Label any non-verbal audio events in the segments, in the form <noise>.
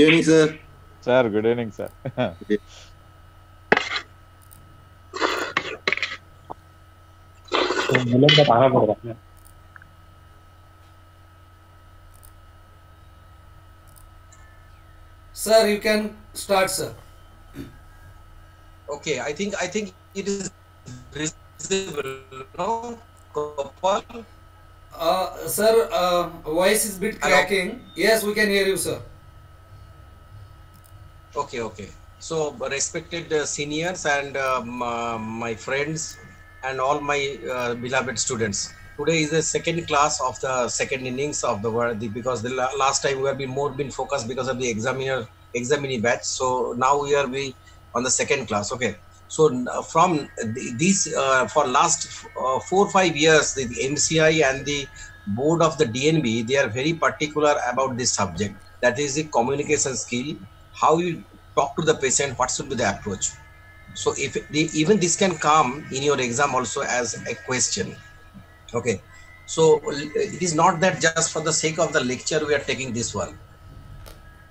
Good evening, sir. Sir, good evening, sir. Sir, you can start, sir. Okay, I think I think it is visible. now. Uh, sir, uh, voice is bit cracking. Yes, we can hear you, sir. Okay, okay. So, respected uh, seniors and um, uh, my friends and all my uh, beloved students. Today is the second class of the second innings of the world because the la- last time we have been more been focused because of the examiner examinee batch. So now we are we on the second class. Okay. So from these uh, for last uh, four five years, the, the MCI and the board of the DNB they are very particular about this subject. That is the communication skill, how you talk to the patient, what should be the approach. So if even this can come in your exam also as a question. Okay. So it is not that just for the sake of the lecture we are taking this one.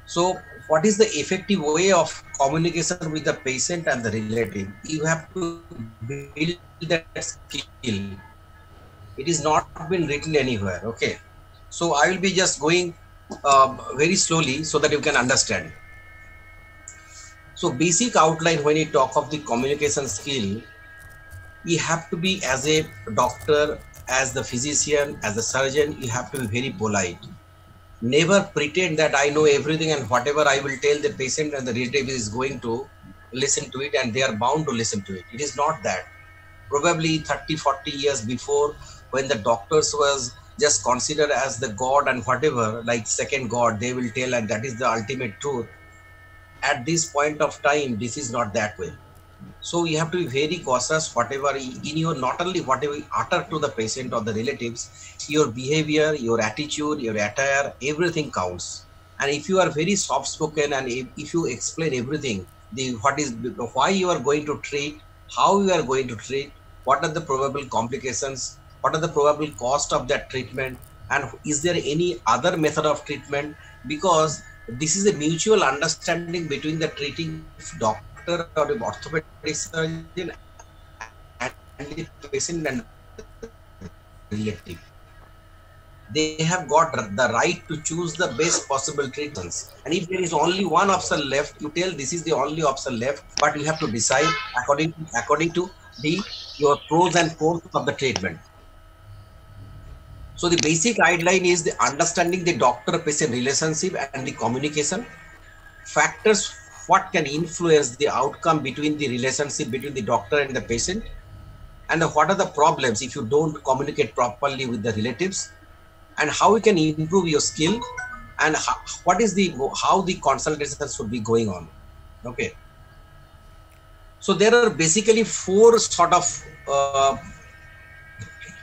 So what is the effective way of communication with the patient and the relative? You have to build that skill. It is not been written anywhere. Okay. So I will be just going uh, very slowly so that you can understand. So basic outline when you talk of the communication skill, you have to be as a doctor, as the physician, as a surgeon, you have to be very polite. Never pretend that I know everything and whatever I will tell the patient and the relative is going to listen to it and they are bound to listen to it. It is not that. Probably 30, 40 years before when the doctors was just considered as the god and whatever, like second god, they will tell and that is the ultimate truth at this point of time this is not that way. So you have to be very cautious whatever in your not only whatever you utter to the patient or the relatives your behavior your attitude your attire everything counts. And if you are very soft spoken and if, if you explain everything the what is why you are going to treat how you are going to treat what are the probable complications what are the probable cost of that treatment and is there any other method of treatment? Because this is a mutual understanding between the treating doctor or the orthopedic surgeon and the patient and relative. They have got the right to choose the best possible treatments. And if there is only one option left, you tell this is the only option left, but you have to decide according according to the your pros and cons of the treatment. So the basic guideline is the understanding the doctor-patient relationship and the communication factors. What can influence the outcome between the relationship between the doctor and the patient, and what are the problems if you don't communicate properly with the relatives, and how you can improve your skill, and how, what is the how the consultation should be going on. Okay. So there are basically four sort of uh,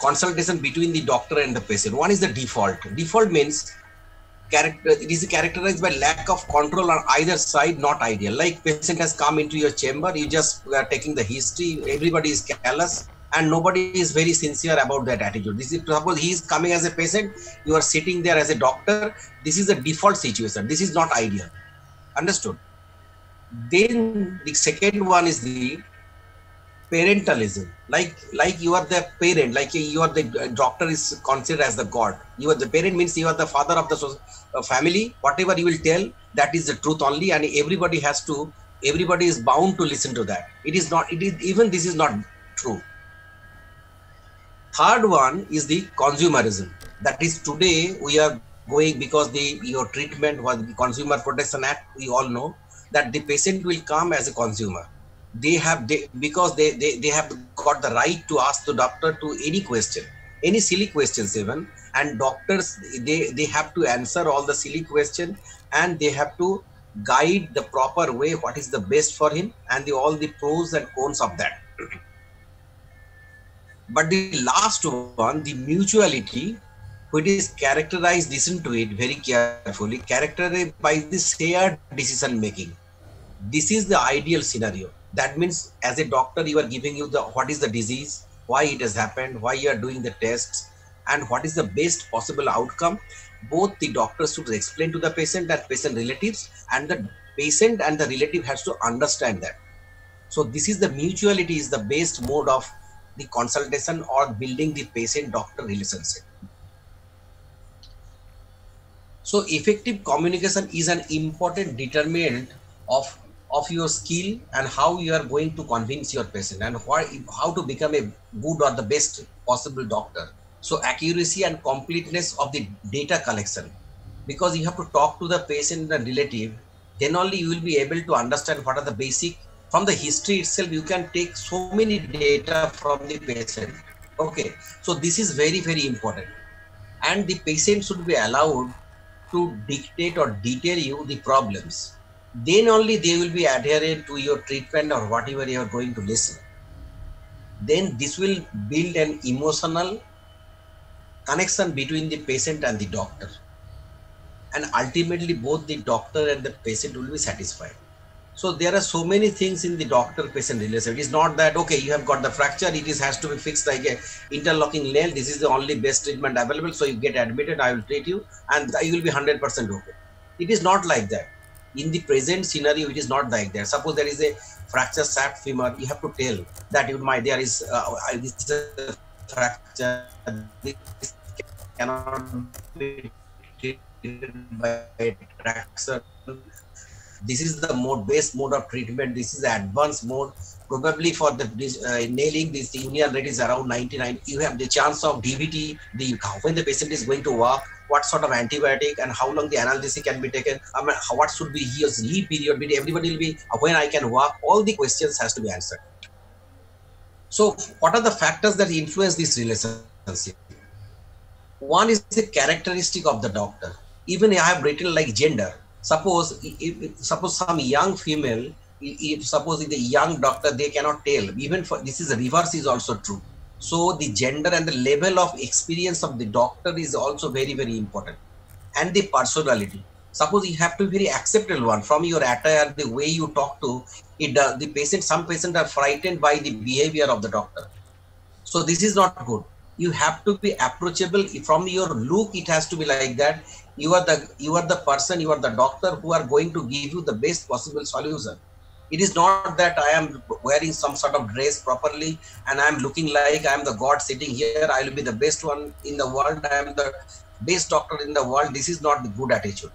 consultation between the doctor and the patient. One is the default. Default means character it is characterized by lack of control on either side, not ideal. Like patient has come into your chamber, you just are taking the history, everybody is careless and nobody is very sincere about that attitude. This is suppose he is coming as a patient, you are sitting there as a doctor. This is the default situation. This is not ideal. Understood? Then the second one is the parentalism. Like like you are the parent like you are the doctor is considered as the god. You are the parent means you are the father of the uh, family. Whatever you will tell that is the truth only and everybody has to everybody is bound to listen to that. It is not it is even this is not true. Third one is the consumerism. That is today we are going because the your treatment was the consumer protection act we all know that the patient will come as a consumer they have they because they, they they have got the right to ask the doctor to any question any silly questions even. And doctors they they have to answer all the silly question and they have to guide the proper way what is the best for him and the all the pros and cons of that. <clears throat> But the last one the mutuality which is characterized listen to it very carefully characterized by the shared decision making. This is the ideal scenario that means as a doctor you are giving you the what is the disease why it has happened why you are doing the tests and what is the best possible outcome. Both the doctors should explain to the patient and patient relatives and the patient and the relative has to understand that. So this is the mutuality is the best mode of the consultation or building the patient doctor relationship. So effective communication is an important determinant of of your skill and how you are going to convince your patient and why, how to become a good or the best possible doctor. So accuracy and completeness of the data collection, because you have to talk to the patient and relative, then only you will be able to understand what are the basic, from the history itself, you can take so many data from the patient. Okay, so this is very, very important. And the patient should be allowed to dictate or detail you the problems then only they will be adherent to your treatment or whatever you are going to listen. Then this will build an emotional connection between the patient and the doctor. And ultimately, both the doctor and the patient will be satisfied. So there are so many things in the doctor-patient relationship. It is not that okay, you have got the fracture, it is has to be fixed like a interlocking nail. This is the only best treatment available. So you get admitted, I will treat you, and you will be hundred percent okay. It is not like that in the present scenario it is not like that. Suppose there is a fracture shaft femur you have to tell that you might there is uh, this is a fracture this cannot be treated by traction. This is the mode base mode of treatment. This is the advanced mode. Probably for the uh, nailing this union rate is around 99 you have the chance of dvt the when the patient is going to walk what sort of antibiotic and how long the analgesic can be taken. I mean, what should be his lead period? Everybody will be uh, when I can walk. All the questions has to be answered. So, what are the factors that influence this relationship? One is the characteristic of the doctor. Even I have written like gender. Suppose, if, suppose some young female, if suppose the young doctor they cannot tell. Even for this is reverse is also true so the gender and the level of experience of the doctor is also very, very important. And the personality. Suppose you have to be very acceptable one from your attire, the way you talk to it. Does, the patient, some patients are frightened by the behavior of the doctor. So this is not good. You have to be approachable from your look. It has to be like that. You are the you are the person. You are the doctor who are going to give you the best possible solution it is not that I am wearing some sort of dress properly and I'm looking like I'm the God sitting here. I will be the best one in the world. I am the best doctor in the world. This is not the good attitude.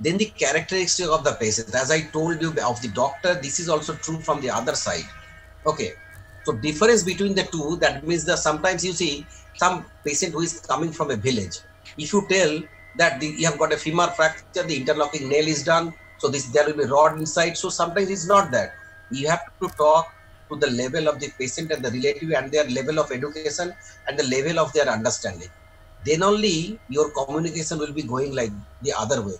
Then the characteristic of the patient, as I told you of the doctor, this is also true from the other side. Okay. So difference between the two, that means that sometimes you see some patient who is coming from a village. If you tell that the, you have got a femur fracture, the interlocking nail is done, so this there will be rod inside. So sometimes it's not that. You have to talk to the level of the patient and the relative and their level of education and the level of their understanding. Then only your communication will be going like the other way.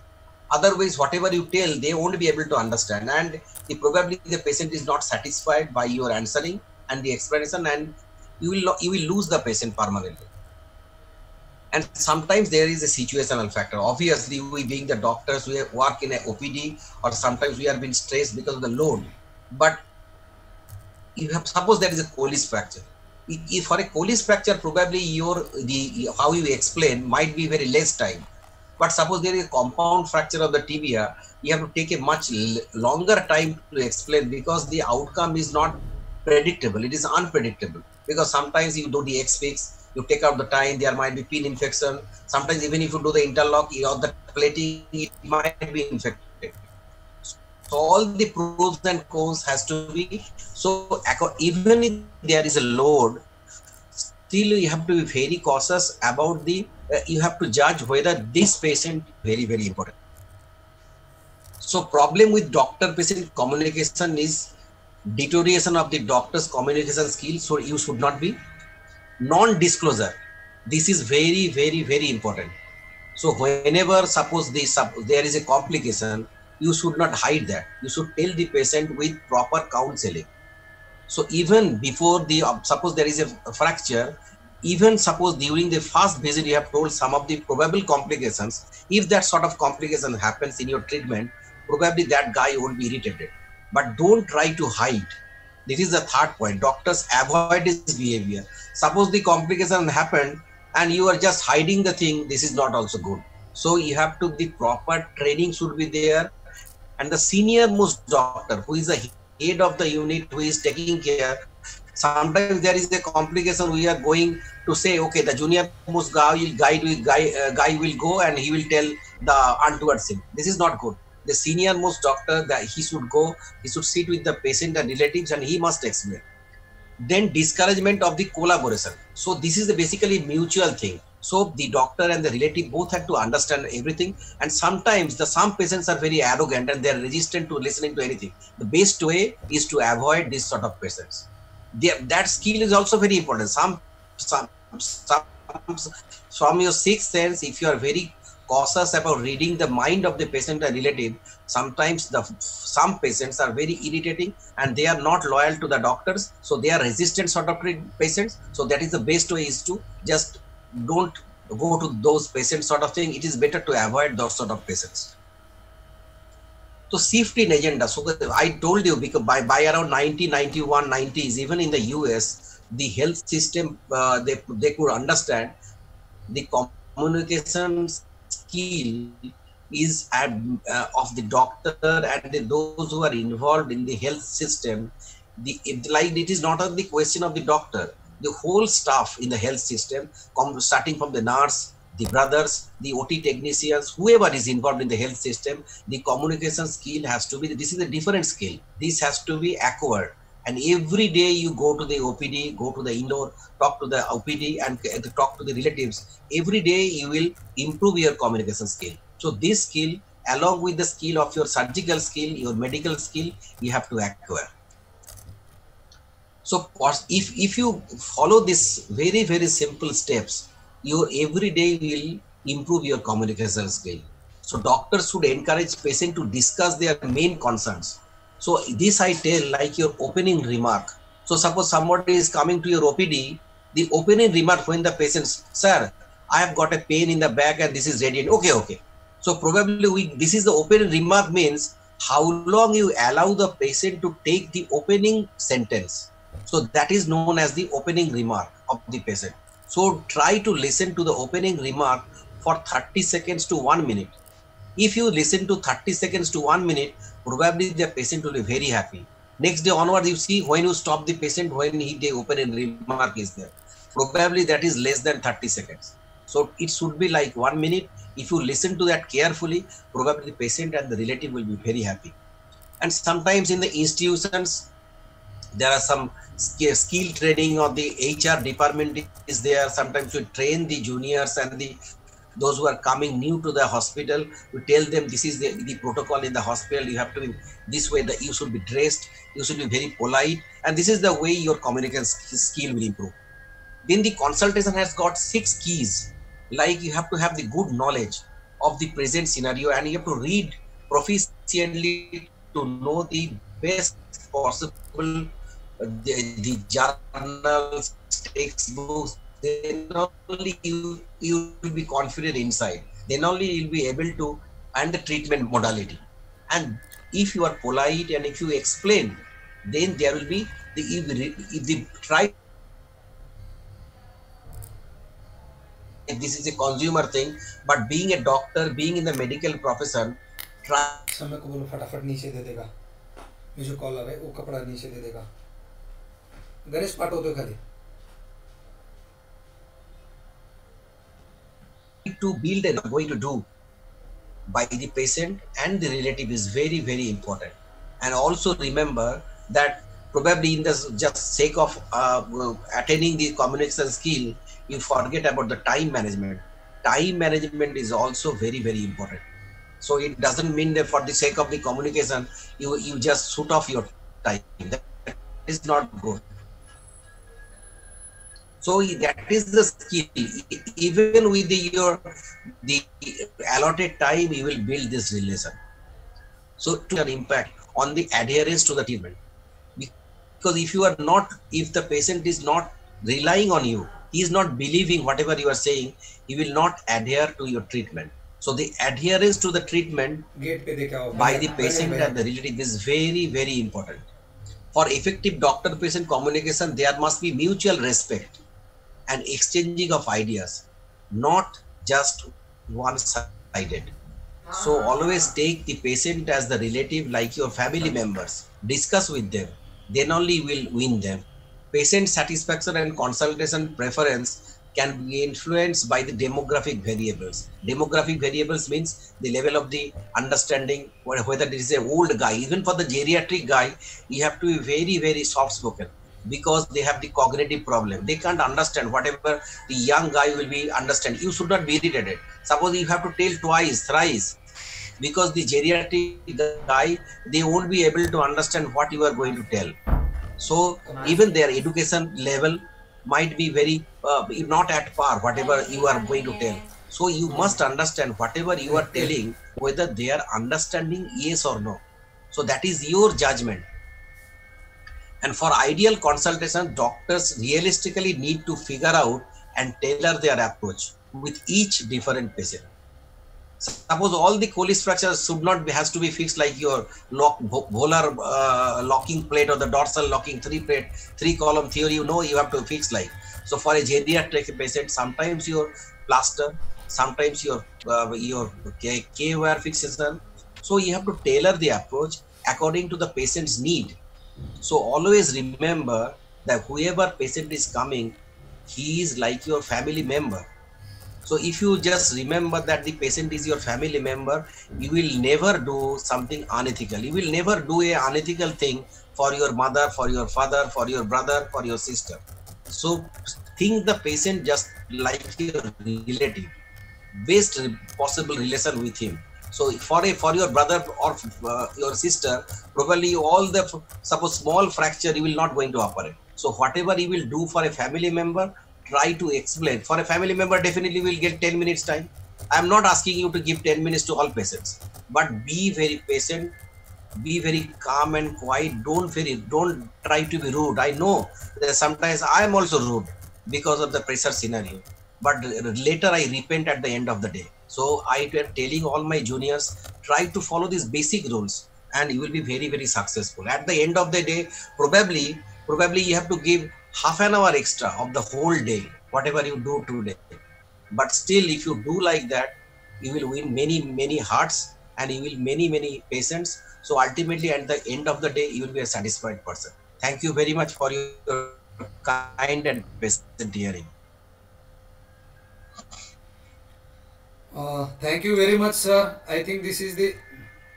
Otherwise, whatever you tell, they won't be able to understand. And the, probably the patient is not satisfied by your answering and the explanation, and you will you will lose the patient permanently and sometimes there is a situational factor. Obviously we being the doctors we work in a opd or sometimes we are being stressed because of the load. But you have suppose there is a Colles fracture. If for a Colles fracture probably your the how you explain might be very less time. But suppose there is a compound fracture of the tibia you have to take a much longer time to explain because the outcome is not predictable. It is unpredictable because sometimes you do the x fix you take out the time, there might be pin infection. Sometimes even if you do the interlock or the plating, it might be infected. So all the pros and cons has to be, so even if there is a load, still you have to be very cautious about the, uh, you have to judge whether this patient very, very important. So problem with doctor-patient communication is deterioration of the doctor's communication skills. So you should not be non-disclosure. This is very very very important. So whenever suppose there is a complication you should not hide that. You should tell the patient with proper counseling. So even before the um, suppose there is a fracture even suppose during the first visit you have told some of the probable complications if that sort of complication happens in your treatment probably that guy will be irritated. But don't try to hide this is the third point. Doctors avoid this behavior. Suppose the complication happened and you are just hiding the thing, this is not also good. So you have to the proper training should be there, and the senior most doctor who is the head of the unit who is taking care. Sometimes there is a complication. We are going to say, okay, the junior most guy will guide will guy, uh, guy will go and he will tell the untoward thing. This is not good. The senior most doctor that he should go, he should sit with the patient and relatives and he must explain. Then discouragement of the collaboration. So this is the basically mutual thing. So the doctor and the relative both had to understand everything. And sometimes the some patients are very arrogant and they're resistant to listening to anything. The best way is to avoid this sort of patients. The, that skill is also very important. Some some, some from your sixth sense if you are very about reading the mind of the patient and relative sometimes the some patients are very irritating and they are not loyal to the doctors. So they are resistant sort of patients. So that is the best way is to just don't go to those patients sort of thing. It is better to avoid those sort of patients. So safety in agenda. So i told you because by, by around 90 91 90s even in the us the health system uh, they, they could understand the communication skill is at, uh, of the doctor and the, those who are involved in the health system the it, like it is not only the question of the doctor the whole staff in the health system starting from the nurse the brothers the ot technicians whoever is involved in the health system the communication skill has to be this is a different skill. This has to be acquired and every day you go to the opd go to the indoor talk to the opd and talk to the relatives every day you will improve your communication skill so this skill, along with the skill of your surgical skill, your medical skill, you have to acquire. So if, if you follow this very, very simple steps, your every day will improve your communication skill. So doctors should encourage patient to discuss their main concerns. So this I tell like your opening remark. So suppose somebody is coming to your OPD, the opening remark when the patient, sir, I have got a pain in the back and this is radiant. Okay, okay. So probably we, this is the opening remark means how long you allow the patient to take the opening sentence. So that is known as the opening remark of the patient. So try to listen to the opening remark for 30 seconds to one minute. If you listen to 30 seconds to one minute, probably the patient will be very happy. Next day onward, you see when you stop the patient, when he open and remark is there. Probably that is less than 30 seconds. So it should be like one minute if you listen to that carefully, probably the patient and the relative will be very happy. And sometimes in the institutions, there are some skill training or the HR department is there. Sometimes we train the juniors and the those who are coming new to the hospital, we tell them this is the, the protocol in the hospital. You have to be this way that you should be dressed, you should be very polite, and this is the way your communication skill will improve. Then the consultation has got six keys like you have to have the good knowledge of the present scenario and you have to read proficiently to know the best possible uh, the, the journals textbooks then only you you will be confident inside then only you'll be able to and the treatment modality and if you are polite and if you explain then there will be the if, if the try this is a consumer thing but being a doctor being in the medical profession try समय को बोलो फटाफट नीचे दे देगा मुझे call आ रहा है वो कपड़ा नीचे दे देगा गणेश पाठवतोय खाली to build and going to do by the patient and the relative is very very important. And also remember that probably in the just sake of uh, attaining the communication skill you forget about the time management. Time management is also very very important. So it doesn't mean that for the sake of the communication you you just shoot off your time. That is not good so that is the skill even with the, your the allotted time you will build this relation so to an impact on the adherence to the treatment because if you are not if the patient is not relying on you he is not believing whatever you are saying, he will not adhere to your treatment. So the adherence to the treatment by the patient and the relative is very, very important. For effective doctor-patient communication, there must be mutual respect and exchanging of ideas, not just one-sided. So ah. always take the patient as the relative like your family members. Discuss with them. Then only will win them. Patient satisfaction and consultation preference can be influenced by the demographic variables. Demographic variables means the level of the understanding, whether it is an old guy, even for the geriatric guy, you have to be very, very soft spoken because they have the cognitive problem. They can't understand whatever the young guy will be understand. You should not be irritated. Suppose you have to tell twice, thrice, because the geriatric guy, they won't be able to understand what you are going to tell. So even their education level might be very uh, not at par, whatever you are going to tell. So you must understand whatever you are telling, whether they are understanding yes or no. So that is your judgment and for ideal consultation, doctors realistically need to figure out and tailor their approach with each different patient. Suppose all the Colles fractures should not be, has to be fixed like your lock, volar uh, locking plate or the dorsal locking three plate, three column theory, you know you have to fix like. So for a geriatric patient, sometimes your plaster, sometimes your uh, your K, K wire fixation. So you have to tailor the approach according to the patient's need so always remember that whoever patient is coming, he is like your family member. So if you just remember that the patient is your family member, you will never do something unethical. You will never do a unethical thing for your mother, for your father, for your brother, for your sister. So think the patient just like your relative, best possible relation with him so for a for your brother or uh, your sister, probably all the suppose small fracture you will not going to operate. So whatever you will do for a family member, try to explain. For a family member, definitely will get 10 minutes time. I am not asking you to give 10 minutes to all patients, but be very patient, be very calm and quiet. Don't very don't try to be rude. I know that sometimes I am also rude because of the pressure scenario, but later I repent at the end of the day. So I am telling all my juniors, try to follow these basic rules and you will be very, very successful. At the end of the day, probably, probably you have to give half an hour extra of the whole day, whatever you do today. But still, if you do like that, you will win many, many hearts and you will many, many patients. So ultimately, at the end of the day, you will be a satisfied person. Thank you very much for your kind and patient hearing. Uh, thank you very much, sir. I think this is the.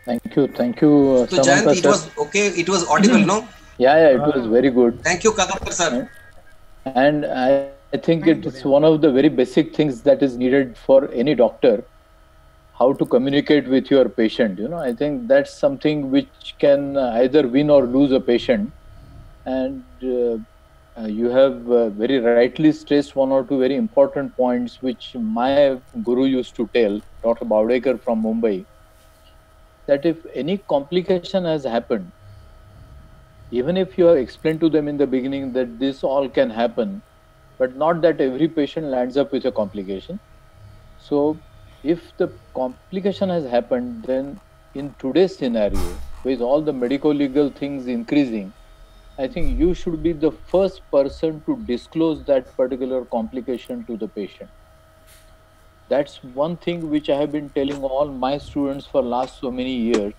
Thank you, thank you. Uh, so, Jayant, it was okay. It was audible, no? <clears throat> Yeah, yeah, it was very good. Thank you, Kakatkar sir. And I, I think it's one of the very basic things that is needed for any doctor. How to communicate with your patient. You know, I think that's something which can either win or lose a patient. And uh, uh, you have uh, very rightly stressed one or two very important points which my guru used to tell, Dr. Bavdekar from Mumbai, that if any complication has happened, even if you have explained to them in the beginning that this all can happen, but not that every patient lands up with a complication. So, if the complication has happened, then in today's scenario, with all the medico legal things increasing, I think you should be the first person to disclose that particular complication to the patient. That's one thing which I have been telling all my students for last so many years,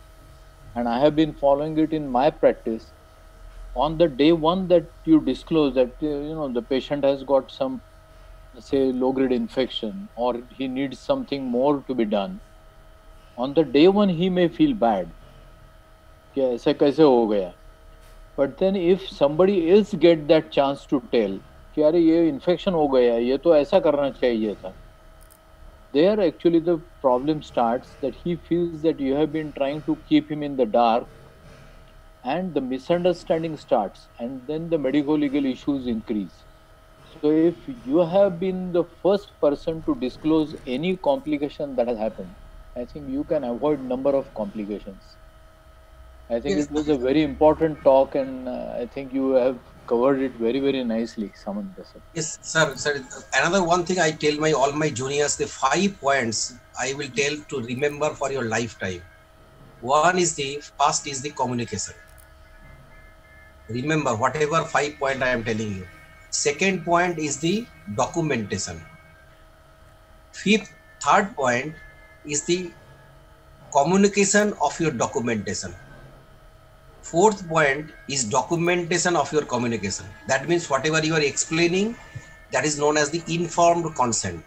and I have been following it in my practice. On the day one that you disclose that uh, you know the patient has got some say low grade infection or he needs something more to be done, on the day one he may feel bad. कि ऐसे कैसे हो गया but then if somebody else get that chance to tell कि अरे ये infection हो गया ये तो ऐसा करना चाहिए था there actually the problem starts that he feels that you have been trying to keep him in the dark and the misunderstanding starts and then the medical legal issues increase so if you have been the first person to disclose any complication that has happened i think you can avoid number of complications I think yes. it was a very important talk, and uh, I think you have covered it very, very nicely, Samanta. Sir. Yes, sir. Sir, another one thing I tell my all my juniors: the five points I will tell to remember for your lifetime. One is the first is the communication. Remember whatever five point I am telling you. Second point is the documentation. Fifth, third point is the communication of your documentation. Fourth point is documentation of your communication. That means whatever you are explaining, that is known as the informed consent.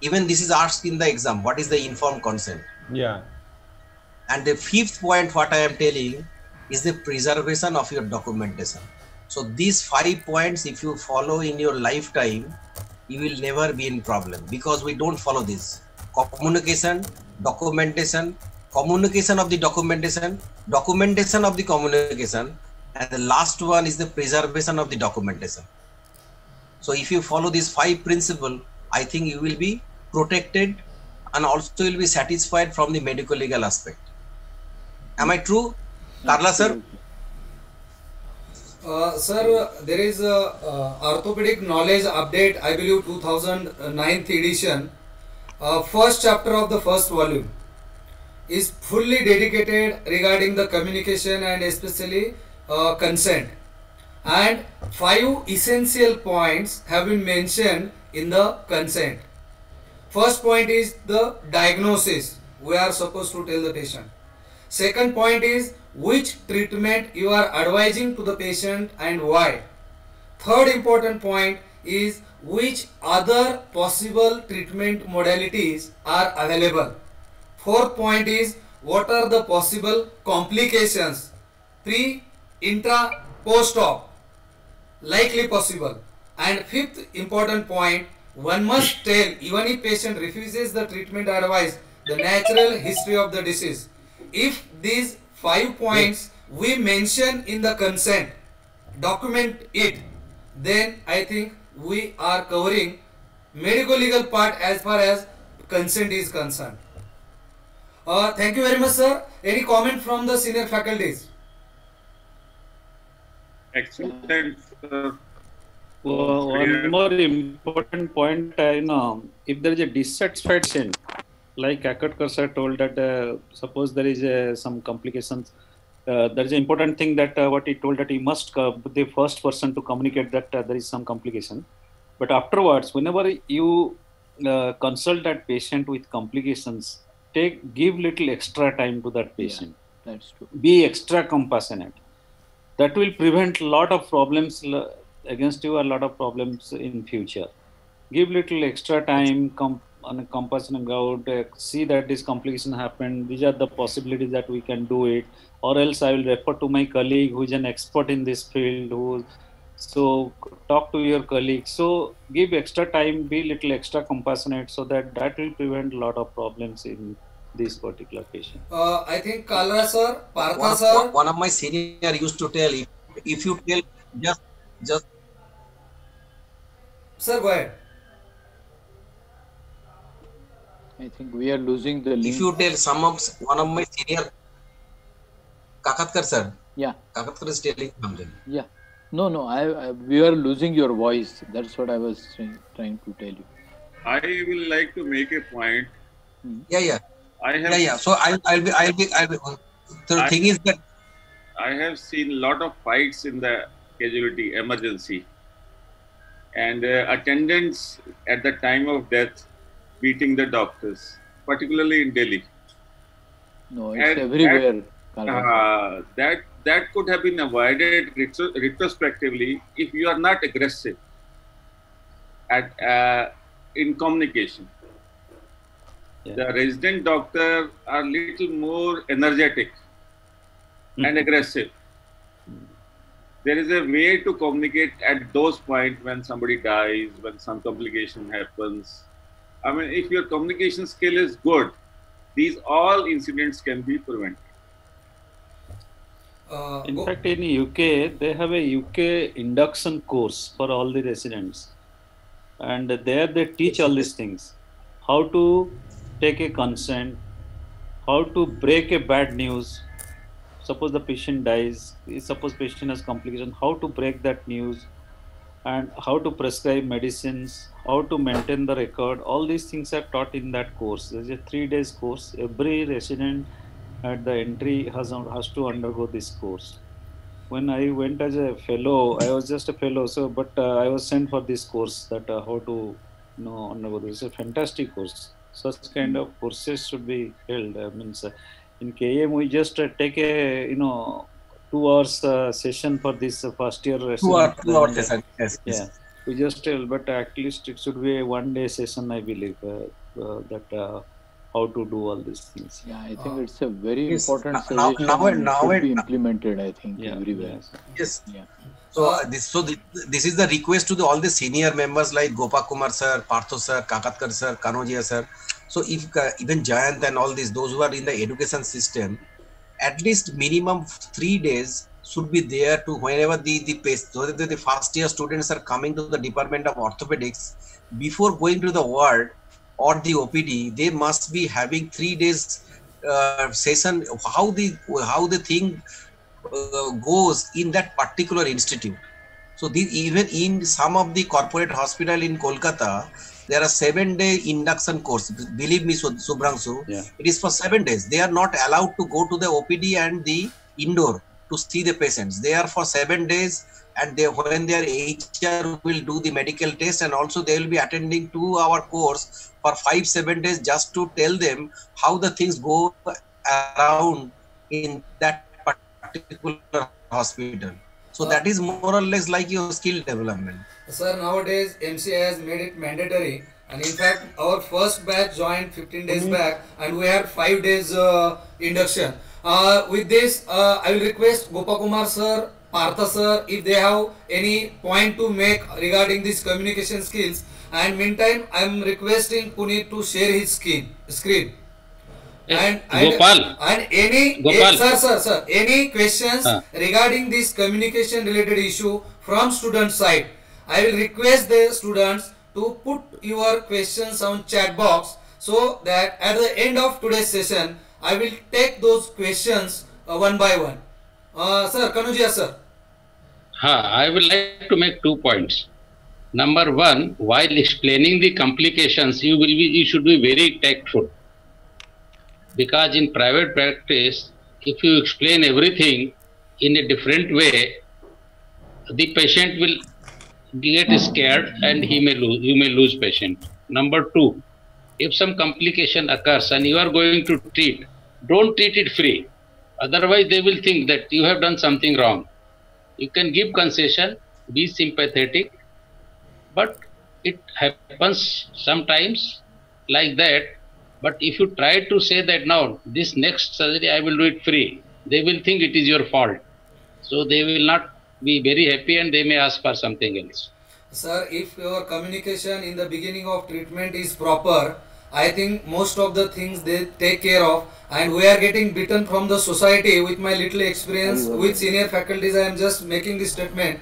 Even this is asked in the exam. What is the informed consent? Yeah. And the fifth point, what I am telling, is the preservation of your documentation. So these five points, if you follow in your lifetime, you will never be in problem because we don't follow this. Communication, documentation, communication of the documentation, documentation of the communication, and the last one is the preservation of the documentation. So if you follow these five principle, I think you will be protected and also you will be satisfied from the medical legal aspect. Am I true, Kalra sir? Uh, sir, there is a uh, orthopedic knowledge update, I believe 2009th edition. Uh, first chapter of the first volume is fully dedicated regarding the communication and especially uh, consent. And five essential points have been mentioned in the consent. First point is the diagnosis. We are supposed to tell the patient. Second point is which treatment you are advising to the patient and why. Third important point is which other possible treatment modalities are available. Fourth point is what are the possible complications pre, intra, post-op likely possible. And fifth important point one must tell even if patient refuses the treatment advice the natural history of the disease. If these five points we mention in the consent document it then i think we are covering medical legal part as far as consent is concerned uh, thank you very much sir any comment from the senior faculties Excellent. sir. Well, one more important point, uh, you know, if there is a dissatisfied patient, like Akatkar sir told that uh, suppose there is uh, some complications, uh, there is an important thing that uh, what he told that he must uh, be the first person to communicate that uh, there is some complication. But afterwards, whenever you uh, consult that patient with complications, take give little extra time to that patient. That's true. Be extra compassionate. That will prevent a lot of problems against you, a lot of problems in future. Give little extra time, com- on a compassionate out, uh, see that this complication happened. These are the possibilities that we can do it, or else I will refer to my colleague who is an expert in this field. Who, so talk to your colleague. So give extra time, be little extra compassionate, so that that will prevent a lot of problems in this particular patient. uh, i think kalra sir partha One, sir one- one of my senior used to tell if, if you tell just just sir go ahead I think we are losing the link. if you tell some of one of my senior Kakatkar sir, yeah, Kakatkar is telling something. yeah. No, no. I, I we are losing your voice. That's what I was trying, trying to tell you. I will like to make a point. Yeah, yeah, I have yeah, yeah. So I'll, I'll be, I'll be, I'll be. The I- thing is that I have seen a lot of fights in the casualty emergency, and uh, attendants at the time of death beating the doctors, particularly in Delhi. No, it's And- everywhere. Kalra. Uh, that that could have been avoided retro- retrospectively if you are not aggressive at uh, in communication. Yeah. The resident doctor are little more energetic and aggressive. There is a way to communicate at those points when somebody dies, when some complication happens. I mean, if your communication skill is good, these all incidents can be prevented. uh, In go- fact, in UK, they have a UK induction course for all the residents, and there they teach all these things: how to take a consent, how to break a bad news. Suppose the patient dies, suppose patient has complication, how to break that news, and how to prescribe medicines, how to maintain the record. All these things are taught in that course. There's a three days course. Every resident at the entry has, has to undergo this course. When I went as a fellow, I was just a fellow, so but uh, I was sent for this course that uh, how to you know undergo this. It's a fantastic course. Such kind of courses should be held. I mean, in KM we just uh, take a you know two hours uh, session for this uh, first year. Two hour, two hour uh, session. Yes. yes. Yeah, we just tell, but at least it should be a one day session, I believe, uh, uh, that uh, how to do all these things. Yeah, I think it's a very Yes, important now- now- suggestion now- and now should it- be implemented. I think Yeah, everywhere. yes. Yes. Yeah. So uh, this so this, this is the request to the, all the senior members like Gopa Kumar sir, Partho sir, Kakatkar sir, Kanodia sir. So if uh, even Jayant and all these those who are in the education system, at least minimum three days should be there to whenever the the pace so that the first year students are coming to the department of orthopedics before going to the ward or the OPD, they must be having three days uh, session how the how the thing uh, goes in that particular institute. So the, even in some of the corporate hospital in Kolkata, there are seven day induction course. Believe me, Sub- Yeah. it is for seven days. They are not allowed to go to the OPD and the indoor to see the patients. They are for seven days and they when their HR will do the medical test and also they will be attending two hour course for five, seven days just to tell them how the things go around in that particular hospital. So that is more or less like your skill development. Sir, nowadays MCI has made it mandatory, and in fact, our first batch joined 15 days back, and we had five days uh, induction. Uh, with this, uh, I will request Gopakumar sir, Partha sir, if they have any point to make regarding these communication skills. And meantime, I am requesting Puneet to share his. Screen. And, and, Gopal. and any Gopal. eh, sir, sir, sir, any questions Ah. regarding this communication related issue from student side? I will request the students to put your questions on chat box so that at the end of today's session, I will take those questions uh, one by one. Uh, sir, Kanujia sir. Ha, I would like to make two points. Number one, while explaining the complications, you will be you should be very tactful. Because in private practice, if you explain everything in a different way, the patient will get hmm. scared and he may lose you may lose patient. Number two, if some complication occurs and you are going to treat, don't treat it free. Otherwise, they will think that you have done something wrong. You can give concession, be sympathetic, but it happens sometimes like that. But if you try to say that now, this next surgery I will do it free, they will think it is your fault. So they will not be very happy and they may ask for something else. Sir, if your communication in the beginning of treatment is proper, I think most of the things they take care of, and we are getting beaten from the society. With my little experience with senior faculties, I am just making this statement.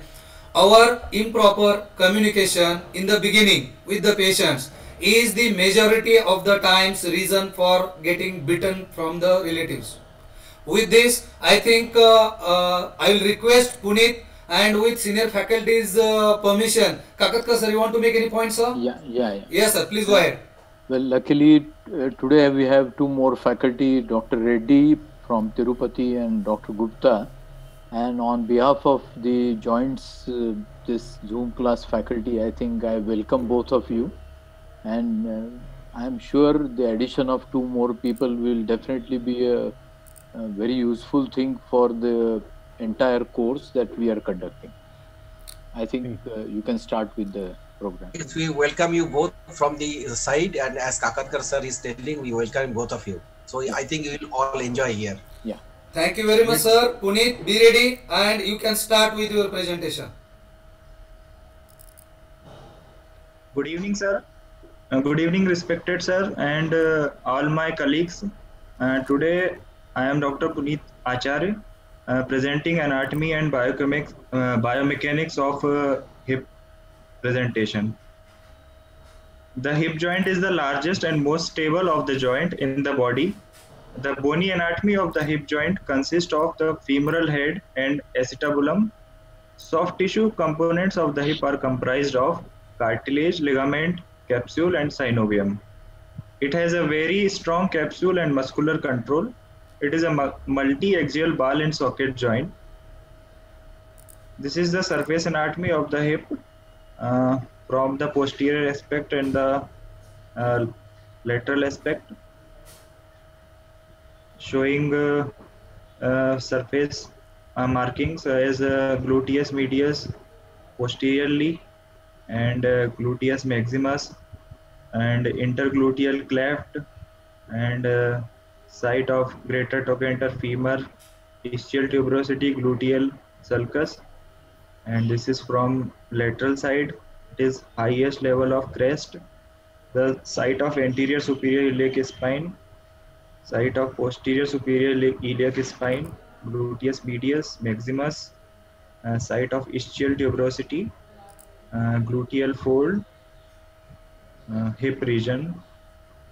Our improper communication in the beginning with the patients is the majority of the times reason for getting bitten from the relatives. With this, I think uh, uh, I will request Puneet and with senior faculty's uh, permission, Kakatkar sir, you want to make any points, sir? Yeah, yeah, yeah. Yes, sir. Please go ahead. Well, luckily uh, today we have two more faculty, Dr. Reddy from Tirupati and Dr. Gupta. And on behalf of the joints, uh, this Zoom class faculty, I think I welcome both of you. And uh, I am sure the addition of two more people will definitely be a, a very useful thing for the entire course that we are conducting. I think uh, you can start with the program. Yes, we welcome you both from the side, and as Kakatkar sir is telling, we welcome both of you. So I think you will all enjoy here. Yeah. Thank you very much, sir. Puneet, be ready and you can start with your presentation. Good evening, sir. Uh, good evening, respected sir, and uh, all my colleagues. Uh, today, I am Dr. Puneet Acharya, uh, presenting anatomy and biomechanics, uh, biomechanics of uh, hip presentation. The hip joint is the largest and most stable of the joint in the body. The bony anatomy of the hip joint consists of the femoral head and acetabulum. Soft tissue components of the hip are comprised of cartilage, ligament, capsule, and synovium. It has a very strong capsule and muscular control. It is a multi-axial ball and socket joint. This is the surface anatomy of the hip uh, from the posterior aspect and the uh, lateral aspect showing uh, uh, surface uh, markings as uh, gluteus medius posteriorly and uh, gluteus maximus and intergluteal cleft and uh, site of greater trochanter femur ischial tuberosity gluteal sulcus. And this is from lateral side. It is highest level of crest. The site of anterior superior iliac spine site of posterior superior iliac spine gluteus medius maximus uh, site of ischial tuberosity gluteal fold uh, hip region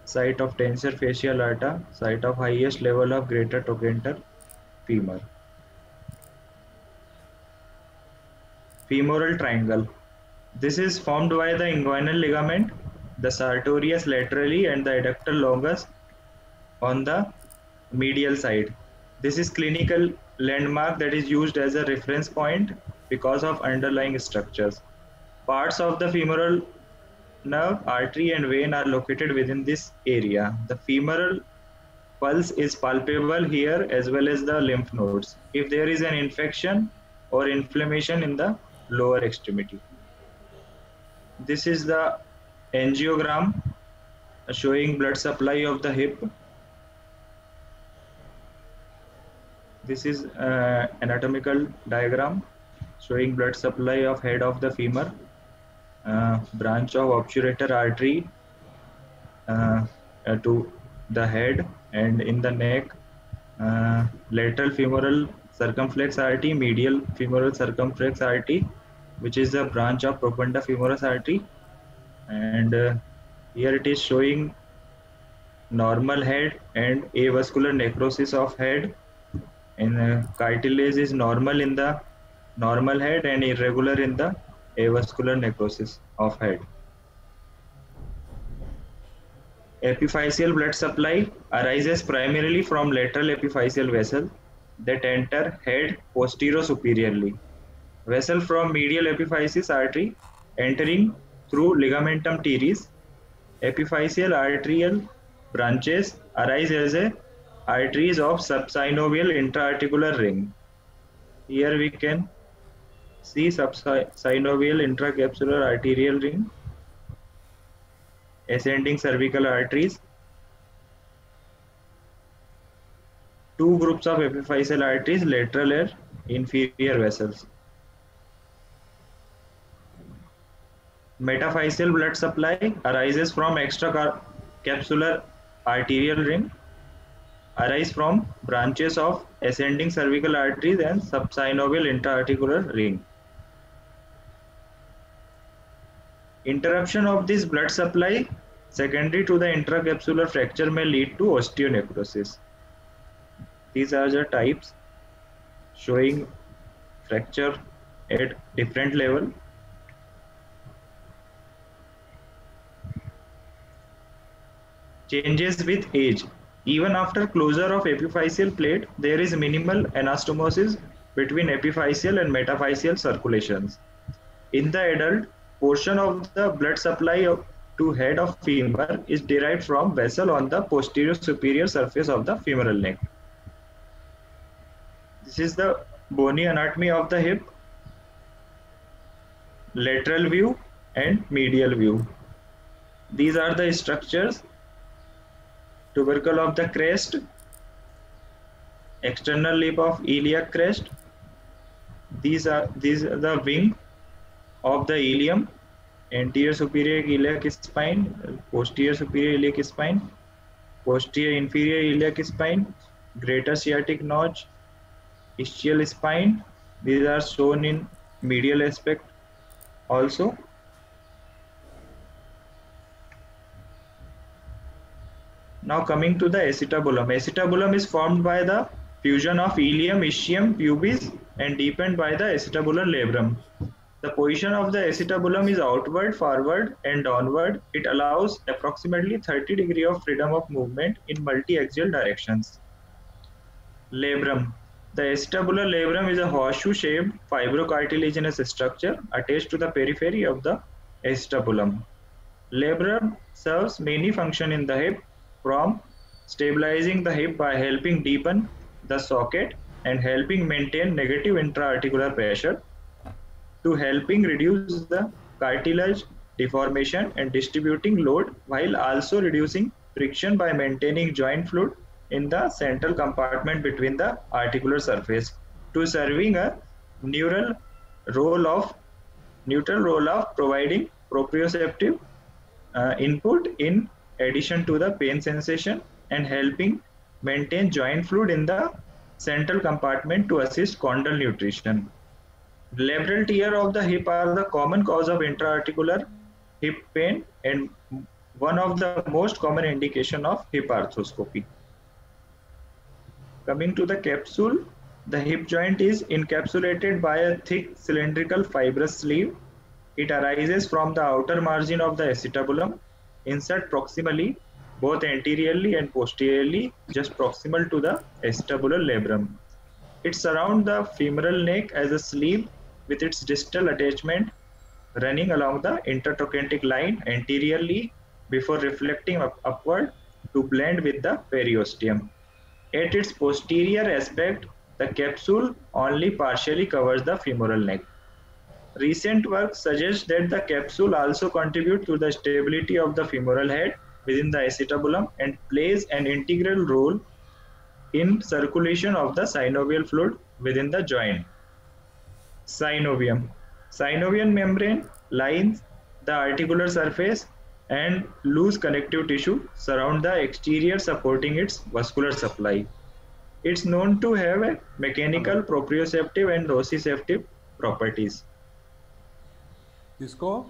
site of tensor fascia lata site of highest level of greater trochanter femur. Femoral triangle. This is formed by the inguinal ligament the sartorius laterally and the adductor longus on the medial side. This is clinical landmark that is used as a reference point because of underlying structures parts of the femoral nerve artery and vein are located within this area. The femoral pulse is palpable here as well as the lymph nodes. If there is an infection or inflammation in the lower extremity. This is the angiogram showing blood supply of the hip. This is uh, anatomical diagram showing blood supply of head of the femur uh, branch of obturator artery uh, uh, to the head and in the neck uh, lateral femoral circumflex artery medial femoral circumflex artery which is a branch of profunda femoris artery. And here it is showing normal head and avascular necrosis of head. And uh, cartilage is normal in the normal head and irregular in the avascular necrosis of head. Epiphyseal blood supply arises primarily from lateral epiphyseal vessel that enter head posterior superiorly. Vessel from medial epiphysis artery entering through ligamentum teres. Epiphyseal arterial branches arise as a arteries of subsynovial intraarticular ring. Here we can see subsynovial intracapsular arterial ring ascending cervical arteries two groups of epiphyseal arteries lateral and inferior vessels metaphyseal blood supply arises from extracapsular arterial ring arise from branches of ascending cervical arteries and subsynovial intraarticular ring interruption of this blood supply secondary to the intracapsular fracture may lead to osteonecrosis. These are the types showing fracture at different level. Changes with age. Even after closure of epiphyseal plate there is minimal anastomosis between epiphyseal and metaphyseal circulations. In the adult portion of the blood supply to head of femur is derived from vessel on the posterior superior surface of the femoral neck. This is the bony anatomy of the hip lateral view and medial view. These are the structures tubercle of the crest external lip of iliac crest. These are these are the wing of the ilium anterior superior iliac spine posterior superior iliac spine posterior inferior iliac spine greater sciatic notch ischial spine. These are shown in medial aspect also. Now coming to the acetabulum. Acetabulum is formed by the fusion of ilium ischium pubis and deepened by the acetabular labrum the position of the acetabulum is outward forward and downward it allows approximately 30 degree of freedom of movement in multi-axial directions. Labrum. The acetabular labrum is a horseshoe-shaped fibrocartilaginous structure attached to the periphery of the acetabulum. Labrum serves many functions in the hip from stabilizing the hip by helping deepen the socket and helping maintain negative intra-articular pressure to helping reduce the cartilage deformation and distributing load while also reducing friction by maintaining joint fluid in the central compartment between the articular surface to serving a neural role of neutral role of providing proprioceptive uh, input in addition to the pain sensation and helping maintain joint fluid in the central compartment to assist chondral nutrition. Labral tear of the hip are the common cause of intra-articular hip pain and one of the most common indication of hip arthroscopy. Coming to the capsule, the hip joint is encapsulated by a thick cylindrical fibrous sleeve. It arises from the outer margin of the acetabulum, insert proximally, both anteriorly and posteriorly, just proximal to the acetabular labrum. It surrounds the femoral neck as a sleeve with its distal attachment running along the intertrochanteric line anteriorly before reflecting up upward to blend with the periosteum. At its posterior aspect, the capsule only partially covers the femoral neck. Recent work suggests that the capsule also contributes to the stability of the femoral head within the acetabulum and plays an integral role in circulation of the synovial fluid within the joint synovium. Synovial membrane lines the articular surface and loose connective tissue surround the exterior supporting its vascular supply. It's known to have a mechanical proprioceptive and nociceptive properties. This? Hello.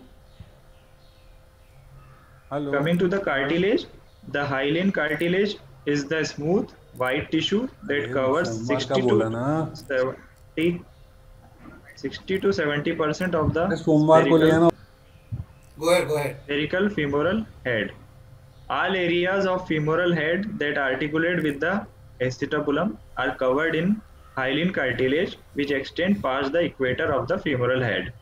Coming to the cartilage, the hyaline cartilage is the smooth white tissue that covers 60 to 70 60 to 70 percent of the spherical, go ahead, go ahead. spherical femoral head. All areas of femoral head that articulate with the acetabulum are covered in hyaline cartilage which extend past the equator of the femoral head.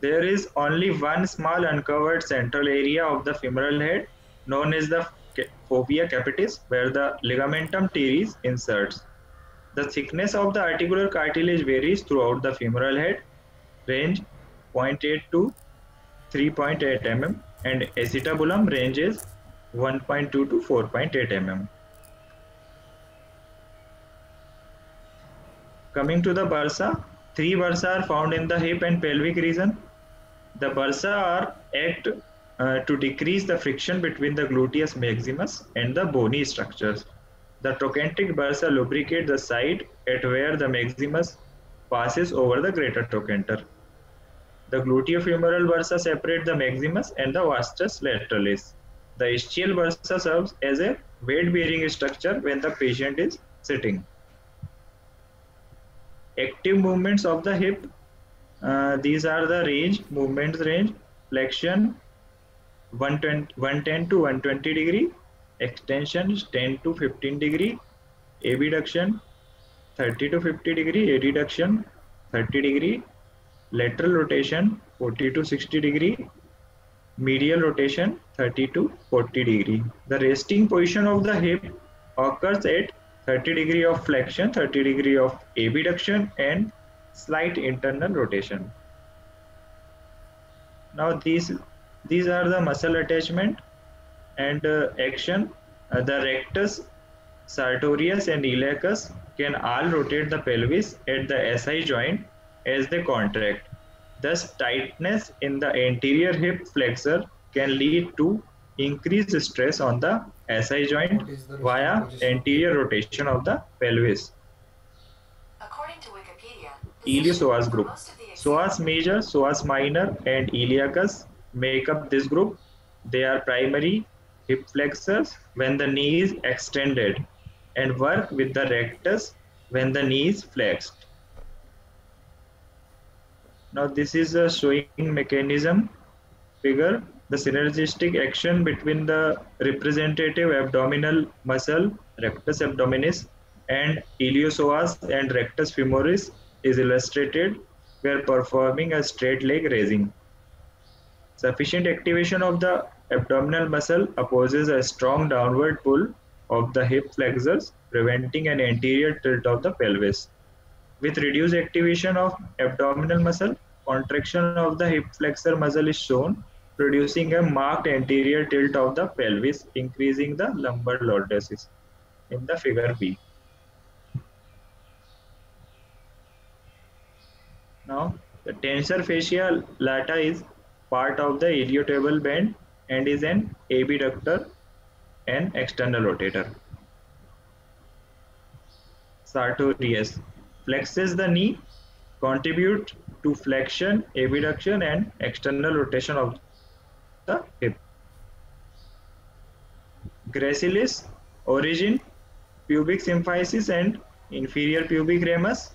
There is only one small uncovered central area of the femoral head known as the fovea capitis where the ligamentum teres inserts. The thickness of the articular cartilage varies throughout the femoral head, range 0.8 to 3.8 mm and acetabulum ranges 1.2 to 4.8 mm. Coming to the bursa, three bursa are found in the hip and pelvic region. The bursa are act uh, to decrease the friction between the gluteus maximus and the bony structures. The trochanteric bursa lubricate the site at where the maximus passes over the greater trochanter. The gluteofemoral bursa separate the maximus and the vastus lateralis. The ischial bursa serves as a weight-bearing structure when the patient is sitting. Active movements of the hip. uh, these are the range, movements range, flexion 120, 110 to 120 degree, extension is 10 to 15 degree, abduction 30 to 50 degree, adduction 30 degree, lateral rotation 40 to 60 degree, medial rotation 30 to 40 degree. The resting position of the hip occurs at 30 degree of flexion, 30 degree of abduction and slight internal rotation. Now these these are the muscle attachment and uh, action. Uh, the rectus, sartorius and iliacus can all rotate the pelvis at the SI joint as they contract. Thus, tightness in the anterior hip flexor can lead to increased stress on the SI joint the via anterior rotation of the pelvis. According to Wikipedia, Iliopsoas group. most of the Psoas major, psoas minor, and iliacus make up this group. They are primary hip flexors when the knee is extended and work with the rectus when the knee is flexed. Now this is a showing mechanism figure. The synergistic action between the representative abdominal muscle rectus abdominis and iliopsoas and rectus femoris is illustrated. We are performing a straight leg raising. Sufficient activation of the abdominal muscle opposes a strong downward pull of the hip flexors, preventing an anterior tilt of the pelvis. With reduced activation of abdominal muscle, contraction of the hip flexor muscle is shown, producing a marked anterior tilt of the pelvis, increasing the lumbar lordosis in the figure B. Now, the tensor fascia lata is part of the iliotibial band and is an abductor and external rotator. Sartorius flexes the knee, contribute to flexion, abduction and external rotation of the hip. Gracilis origin, pubic symphysis and inferior pubic ramus,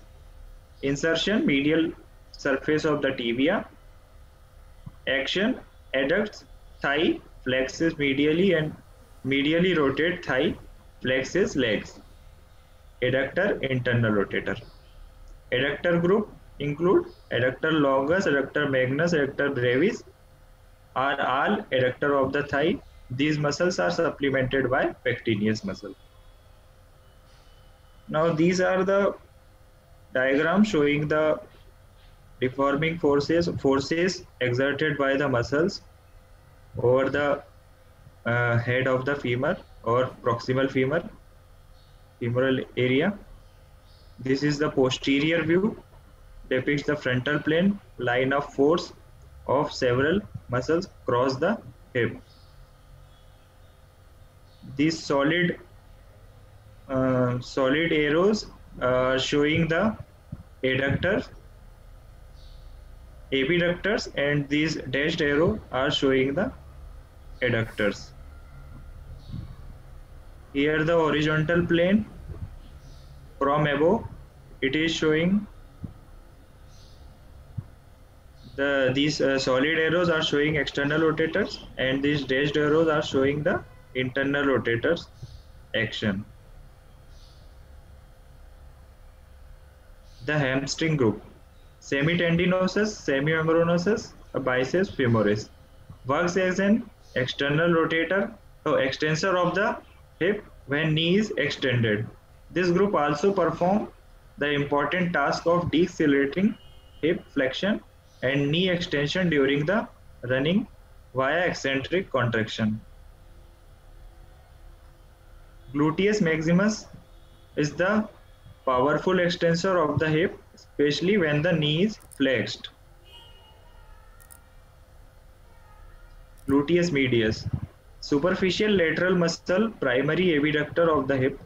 insertion medial surface of the tibia, action adducts thigh flexes medially and medially rotate thigh flexes legs. Adductor internal rotator. Adductor group include adductor longus adductor magnus adductor brevis are all adductor of the thigh. These muscles are supplemented by pectineus muscle. Now these are the diagrams showing the deforming forces forces exerted by the muscles over the uh, head of the femur or proximal femur femoral area. This is the posterior view depicts the frontal plane line of force of several muscles across the hip. These solid uh, solid arrows uh, showing the adductors abductors and these dashed arrow are showing the adductors. Here the horizontal plane from above it is showing the these uh, solid arrows are showing external rotators and these dashed arrows are showing the internal rotators action. The hamstring group semitendinosus, semimembranosus, biceps femoris works as an external rotator, so extensor of the hip when knee is extended. This group also perform the important task of decelerating hip flexion and knee extension during the running via eccentric contraction. Gluteus maximus is the powerful extensor of the hip, especially when the knee is flexed. Gluteus medius, superficial lateral muscle, primary abductor of the hip.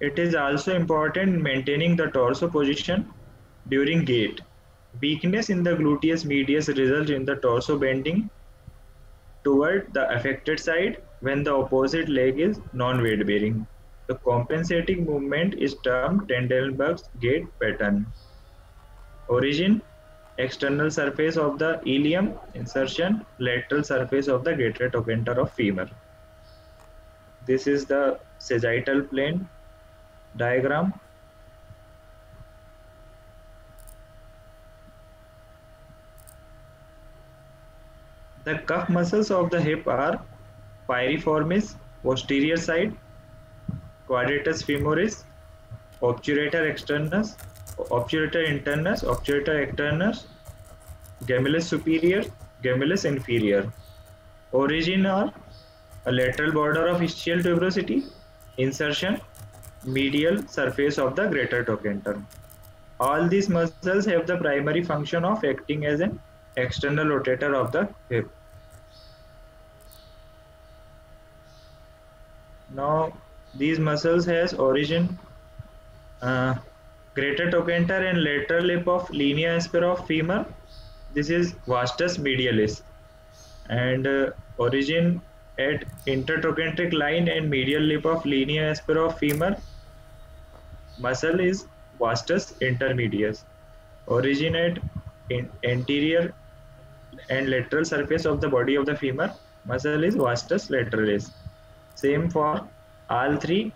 It is also important in maintaining the torso position during gait. Weakness in the gluteus medius results in the torso bending toward the affected side when the opposite leg is non-weight bearing. The compensating movement is termed Trendelenburg's gait pattern. Origin external surface of the ilium, insertion lateral surface of the greater trochanter of femur. This is the sagittal plane diagram. The cuff muscles of the hip are piriformis posterior side, quadratus femoris, obturator externus, obturator internus, obturator externus, gemellus superior, gemellus inferior. Origin are a lateral border of ischial tuberosity, insertion, medial surface of the greater trochanter. All these muscles have the primary function of acting as an external rotator of the hip. Now these muscles has origin uh, greater trochanter and lateral lip of linea aspera of femur. This is vastus medialis and uh, origin at intertrochanteric line and medial lip of linea aspera of femur. Muscle is vastus intermedius. Origin at in anterior and lateral surface of the body of the femur. Muscle is vastus lateralis. Same for all three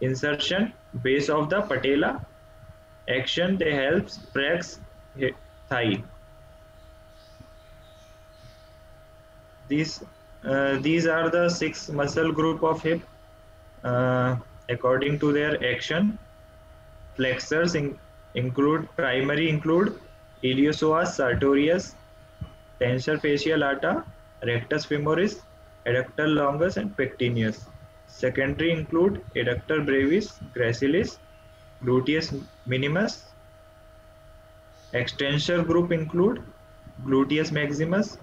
insertion base of the patella action they helps flex thigh. These uh, these are the six muscle group of hip uh, according to their action. Flexors in, include primary include iliopsoas sartorius tensor fasciae lata rectus femoris adductor longus and pectineus. Secondary include adductor brevis gracilis gluteus minimus. Extensor group include gluteus maximus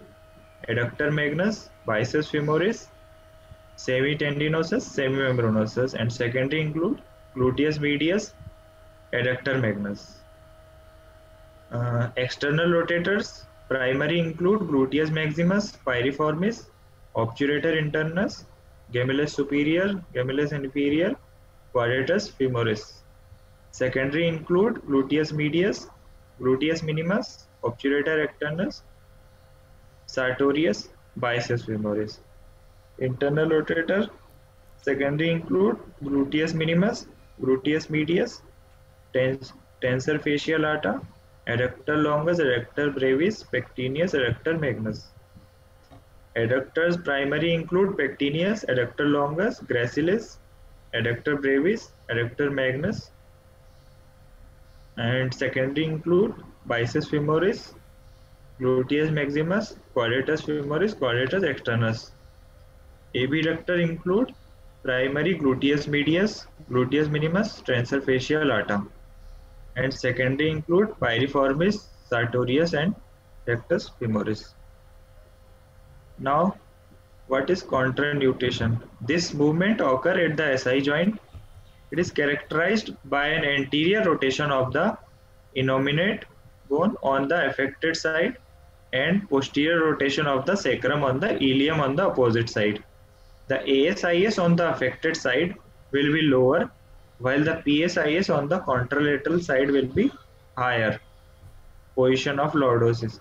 adductor magnus biceps femoris semitendinosus semimembranosus and secondary include gluteus medius adductor magnus. Uh, external rotators primary include gluteus maximus piriformis obturator internus gemellus superior gemellus inferior quadratus femoris secondary include gluteus medius gluteus minimus obturator externus sartorius biceps femoris. Internal rotator secondary include gluteus minimus gluteus medius tens, tensor fasciae lata adductor longus adductor brevis pectineus adductor magnus. Adductors primary include pectineus adductor longus gracilis adductor brevis adductor magnus and secondary include biceps femoris gluteus maximus quadratus femoris quadratus externus. Abductor include primary gluteus medius gluteus minimus tensor fasciae lata and secondary include piriformis sartorius and rectus femoris. Now what is contranutation this movement occur at the si joint it is characterized by an anterior rotation of the innominate bone on the affected side and posterior rotation of the sacrum on the ilium on the opposite side. The ASIS on the affected side will be lower while the PSIS on the contralateral side will be higher. Position of lordosis.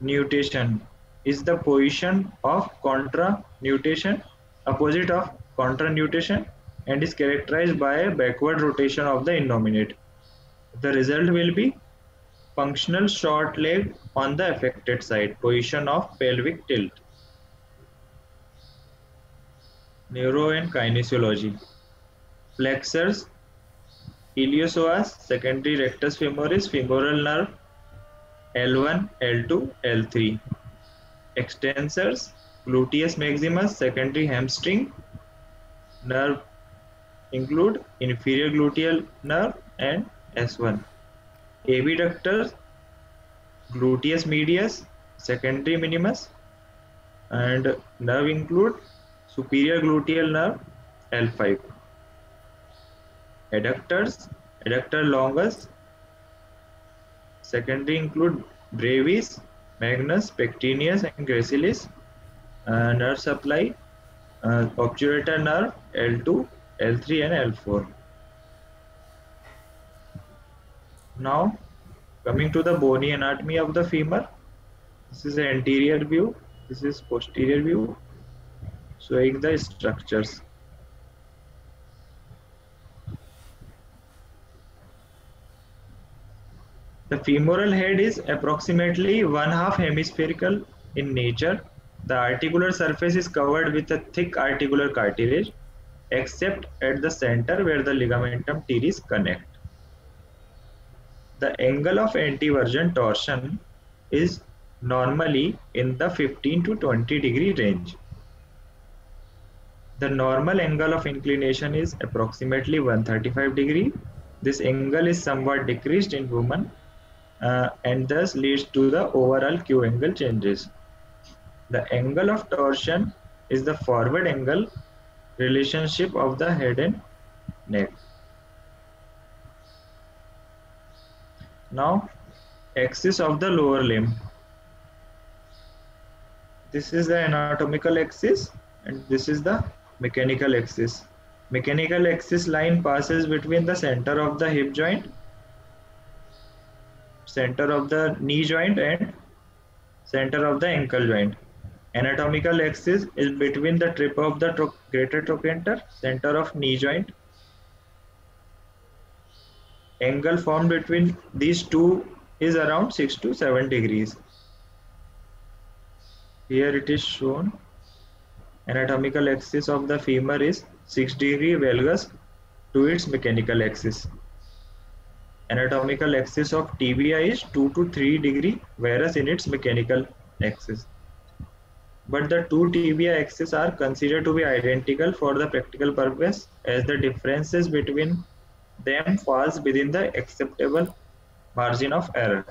Nutation is the position of contra nutation, opposite of contra nutation and is characterized by a backward rotation of the innominate. The result will be functional short leg on the affected side, position of pelvic tilt. Neuro and kinesiology. Flexors, iliopsoas, secondary rectus femoris, femoral nerve, L1, L2, L3. Extensors, gluteus maximus, secondary hamstring, nerve include inferior gluteal nerve and S1. Abductors, gluteus medius, secondary minimus, and nerve include superior gluteal nerve L5. Adductors, adductor longus, secondary include brevis, magnus, pectineus, and gracilis. Uh, nerve supply, uh, obturator nerve L2, L3 and L4. Now coming to the bony anatomy of the femur. This is the anterior view, this is posterior view showing the structures. The femoral head is approximately one half hemispherical in nature. The articular surface is covered with a thick articular cartilage except at the center where the ligamentum teres connect. The angle of anteversion torsion is normally in the 15 to 20 degree range. The normal angle of inclination is approximately 135 degree. This angle is somewhat decreased in women uh, and thus leads to the overall Q angle changes. The angle of torsion is the forward angle relationship of the head and neck. Now, axis of the lower limb. This is the anatomical axis and this is the mechanical axis. Mechanical axis line passes between the center of the hip joint, center of the knee joint and center of the ankle joint. Anatomical axis is between the tip of the tro greater trochanter, center of knee joint. Angle formed between these two is around 6 to 7 degrees. here it is shown anatomical axis of the femur is 6 degree valgus to its mechanical axis anatomical axis of tibia is 2 to 3 degree varus in its mechanical axis but the two tibia axes are considered to be identical for the practical purpose as the differences between them falls within the acceptable margin of error.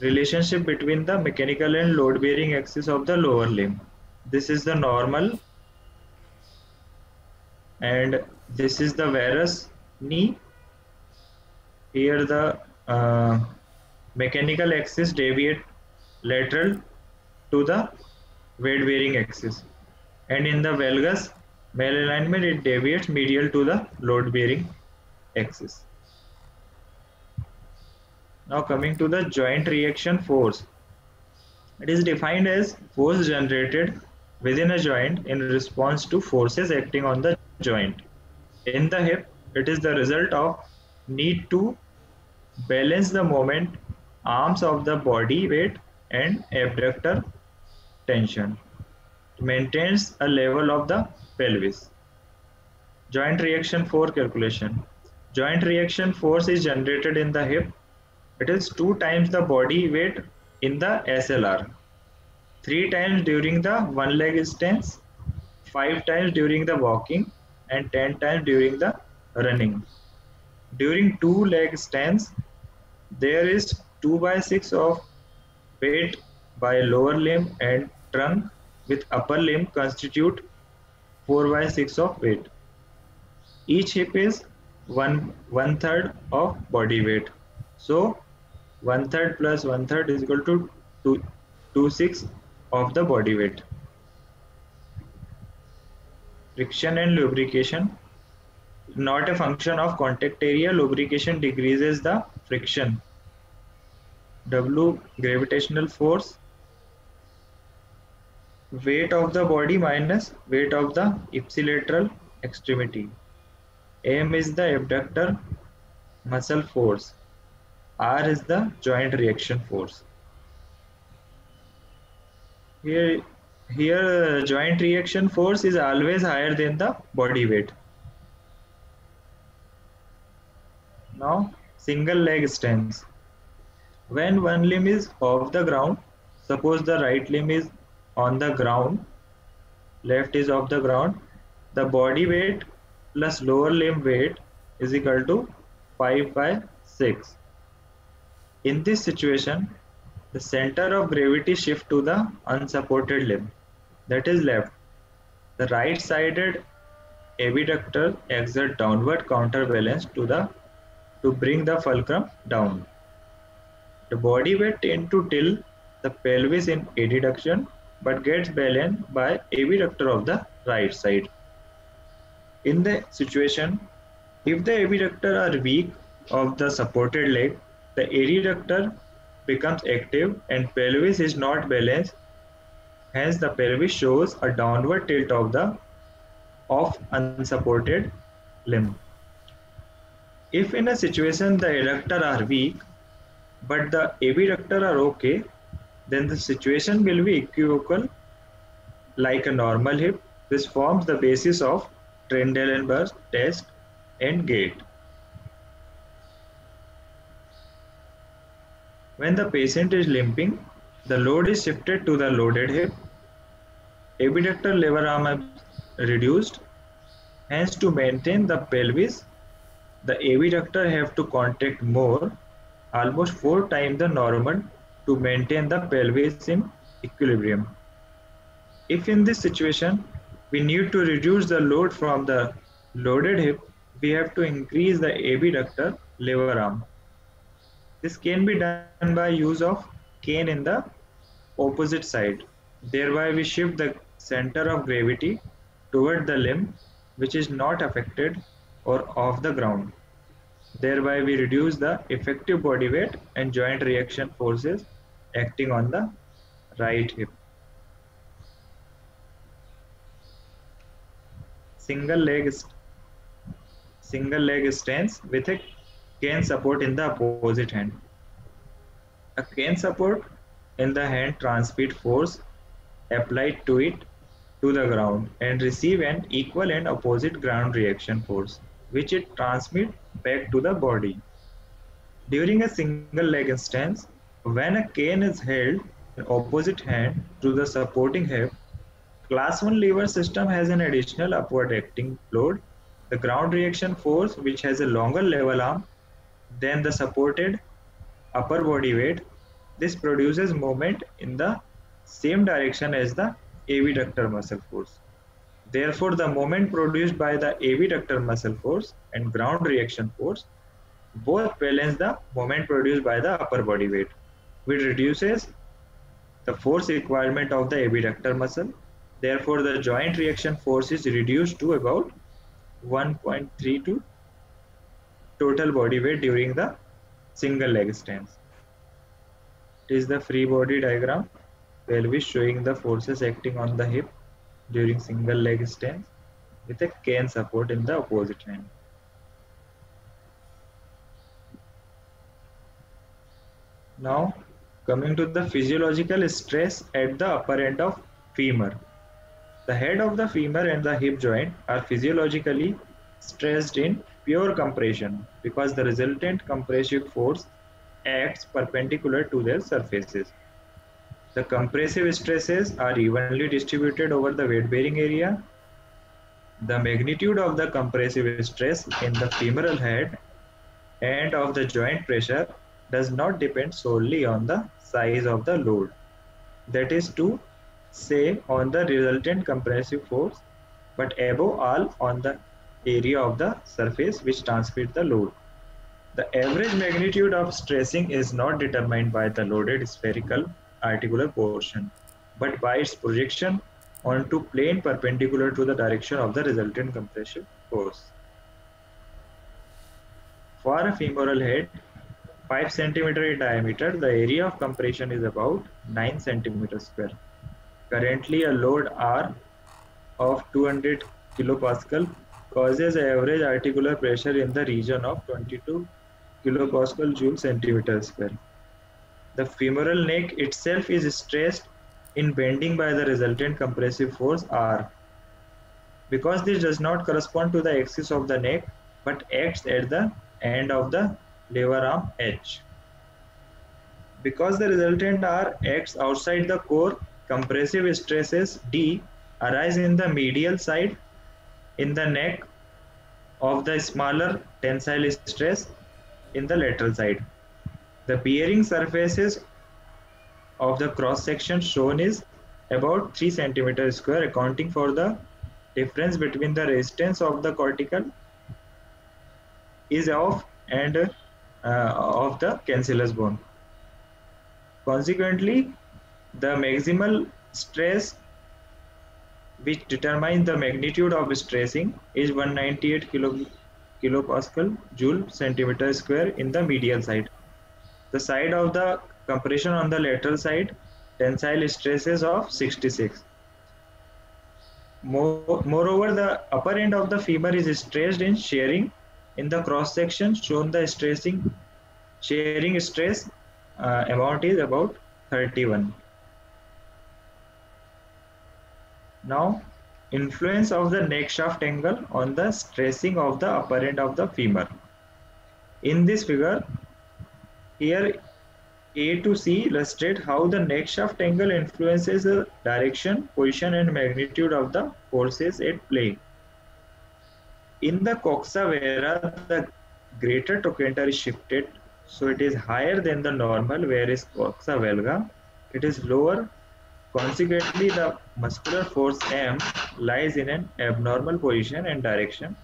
Relationship between the mechanical and load bearing axis of the lower limb. This is the normal and this is the varus knee. Here the uh, mechanical axis deviate lateral to the weight bearing axis. And in the valgus malalignment it deviates medial to the load bearing axis. Now coming to the joint reaction force. It is defined as force generated within a joint in response to forces acting on the joint. In the hip it is the result of need to balance the moment arms of the body weight and abductor tension. Maintains a level of the pelvis. Joint reaction force calculation. Joint reaction force is generated in the hip. It is two times the body weight in the slr three times during the one leg stance five times during the walking and 10 times during the running. During two leg stance there is 2 by 6 of weight by lower limb and trunk with upper limb constitute 4 by 6 of weight. Each hip is one one third of body weight. So one third plus one third is equal to two, two six of the body weight. Friction and lubrication not a function of contact area lubrication decreases the friction W gravitational force weight of the body minus weight of the ipsilateral extremity. M is the abductor muscle force. R is the joint reaction force. Here here joint reaction force is always higher than the body weight. Now single leg stance when one limb is off the ground suppose the right limb is on the ground left is off the ground the body weight plus lower limb weight is equal to 5 by 6 in this situation the center of gravity shift to the unsupported limb that is left. The right sided abductor exert downward counterbalance to the to bring the fulcrum down the body weight tend to tilt the pelvis in adduction but gets balanced by abductor of the right side. In the situation, if the abductor are weak of the supported leg, the adductor becomes active and pelvis is not balanced. Hence, the pelvis shows a downward tilt of the of unsupported limb. If in a situation the adductor are weak, but the abductor are okay, then the situation will be equivocal like a normal hip. This forms the basis of Trendelenburg test and gait. When the patient is limping, the load is shifted to the loaded hip. Abductor lever arm is reduced. Hence, to maintain the pelvis, the abductor have to contract more almost four times the normal to maintain the pelvis in equilibrium. If in this situation, we need to reduce the load from the loaded hip, we have to increase the abductor lever arm. This can be done by use of cane in the opposite side. Thereby we shift the center of gravity toward the limb which is not affected or off the ground. Thereby we reduce the effective body weight and joint reaction forces acting on the right hip. Single leg single leg stance with a cane support in the opposite hand. A cane support in the hand transmit force applied to it to the ground and receive an equal and opposite ground reaction force, which it transmits back to the body. During a single leg instance, when a cane is held in opposite hand to the supporting hip, class 1 lever system has an additional upward acting load. The ground reaction force, which has a longer level arm than the supported upper body weight, this produces moment in the same direction as the abductor muscle force. Therefore, the moment produced by the abductor muscle force and ground reaction force both balance the moment produced by the upper body weight, which reduces the force requirement of the abductor muscle. Therefore, the joint reaction force is reduced to about 1.32 total body weight during the single leg stance. It is the free body diagram where we showing the forces acting on the hip during single leg stance with a cane support in the opposite hand. Now coming to the physiological stress at the upper end of femur. The head of the femur and the hip joint are physiologically stressed in pure compression because the resultant compressive force acts perpendicular to their surfaces. The compressive stresses are evenly distributed over the weight bearing area. The magnitude of the compressive stress in the femoral head and of the joint pressure does not depend solely on the size of the load. That is to say on the resultant compressive force, but above all on the area of the surface which transmits the load. The average magnitude of stressing is not determined by the loaded spherical articular portion, but by its projection onto plane perpendicular to the direction of the resultant compression force. For a femoral head, 5 centimeter in diameter, the area of compression is about 9 centimeter square. Currently, a load R of 200 kilopascal causes average articular pressure in the region of 22 kilopascal joule centimeter square. The femoral neck itself is stressed in bending by the resultant compressive force R. Because this does not correspond to the axis of the neck but acts at the end of the lever arm H. Because the resultant R acts outside the core, compressive stresses D arise in the medial side in the neck of the smaller tensile stress in the lateral side. The bearing surfaces of the cross section shown is about 3 centimeter square accounting for the difference between the resistance of the cortical is of and uh, of the cancellous bone. Consequently, the maximal stress which determines the magnitude of stressing is 198 kilo, kilopascal joule centimeter square in the medial side. The side of the compression on the lateral side tensile stresses of 66. More, moreover, the upper end of the femur is stressed in shearing. In the cross section shown the stressing shearing stress uh, amount is about 31. Now, influence of the neck shaft angle on the stressing of the upper end of the femur. In this figure, here A to C illustrate how the neck shaft angle influences the direction, position and magnitude of the forces at play. In the coxa vara, the greater trochanter is shifted, so it is higher than the normal, whereas coxa valga, it is lower Consequently, the muscular force M lies in an abnormal position and direction.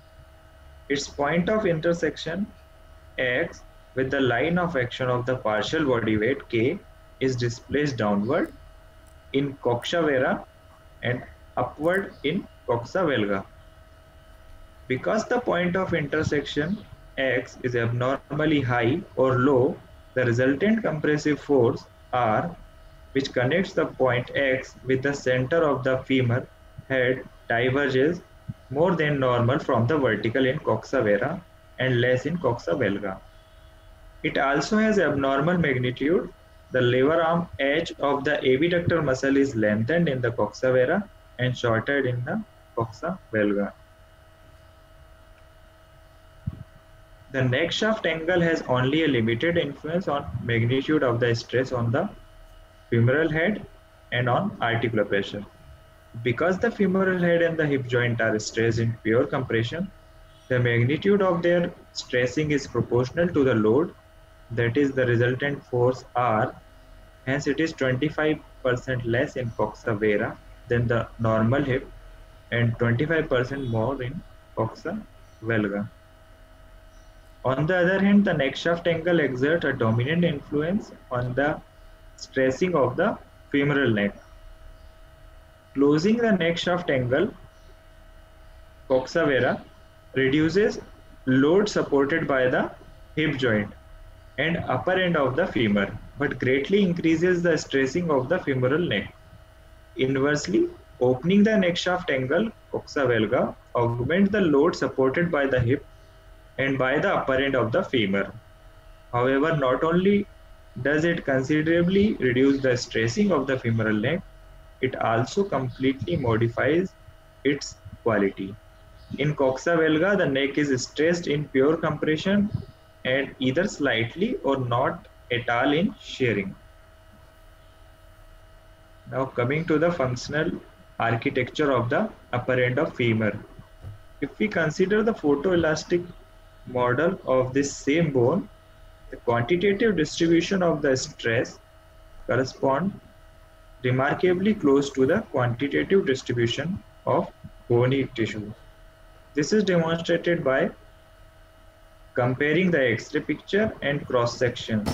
Its point of intersection X with the line of action of the partial body weight K is displaced downward in coxa vara and upward in coxa valga. Because the point of intersection X is abnormally high or low, the resultant compressive force R which connects the point X with the center of the femur head diverges more than normal from the vertical in coxa vara and less in coxa valga. It also has abnormal magnitude the lever arm edge of the abductor muscle is lengthened in the coxa vara and shortened in the coxa valga. The neck shaft angle has only a limited influence on magnitude of the stress on the femoral head and on articular pressure. Because the femoral head and the hip joint are stressed in pure compression, the magnitude of their stressing is proportional to the load, that is the resultant force R. Hence, it is 25% less in coxa vara than the normal hip and 25% more in coxa valga. On the other hand, the neck shaft angle exerts a dominant influence on the stressing of the femoral neck. Closing the neck shaft angle, coxa vara, reduces load supported by the hip joint and upper end of the femur, but greatly increases the stressing of the femoral neck. Inversely, opening the neck shaft angle, coxa valga, augments the load supported by the hip and by the upper end of the femur. However, not only does it considerably reduce the stressing of the femoral neck, it also completely modifies its quality. In coxa valga, the neck is stressed in pure compression and either slightly or not at all in shearing. Now coming to the functional architecture of the upper end of femur. If we consider the photoelastic model of this same bone, the quantitative distribution of the stress correspond remarkably close to the quantitative distribution of bony tissue. This is demonstrated by comparing the X-ray picture and cross sections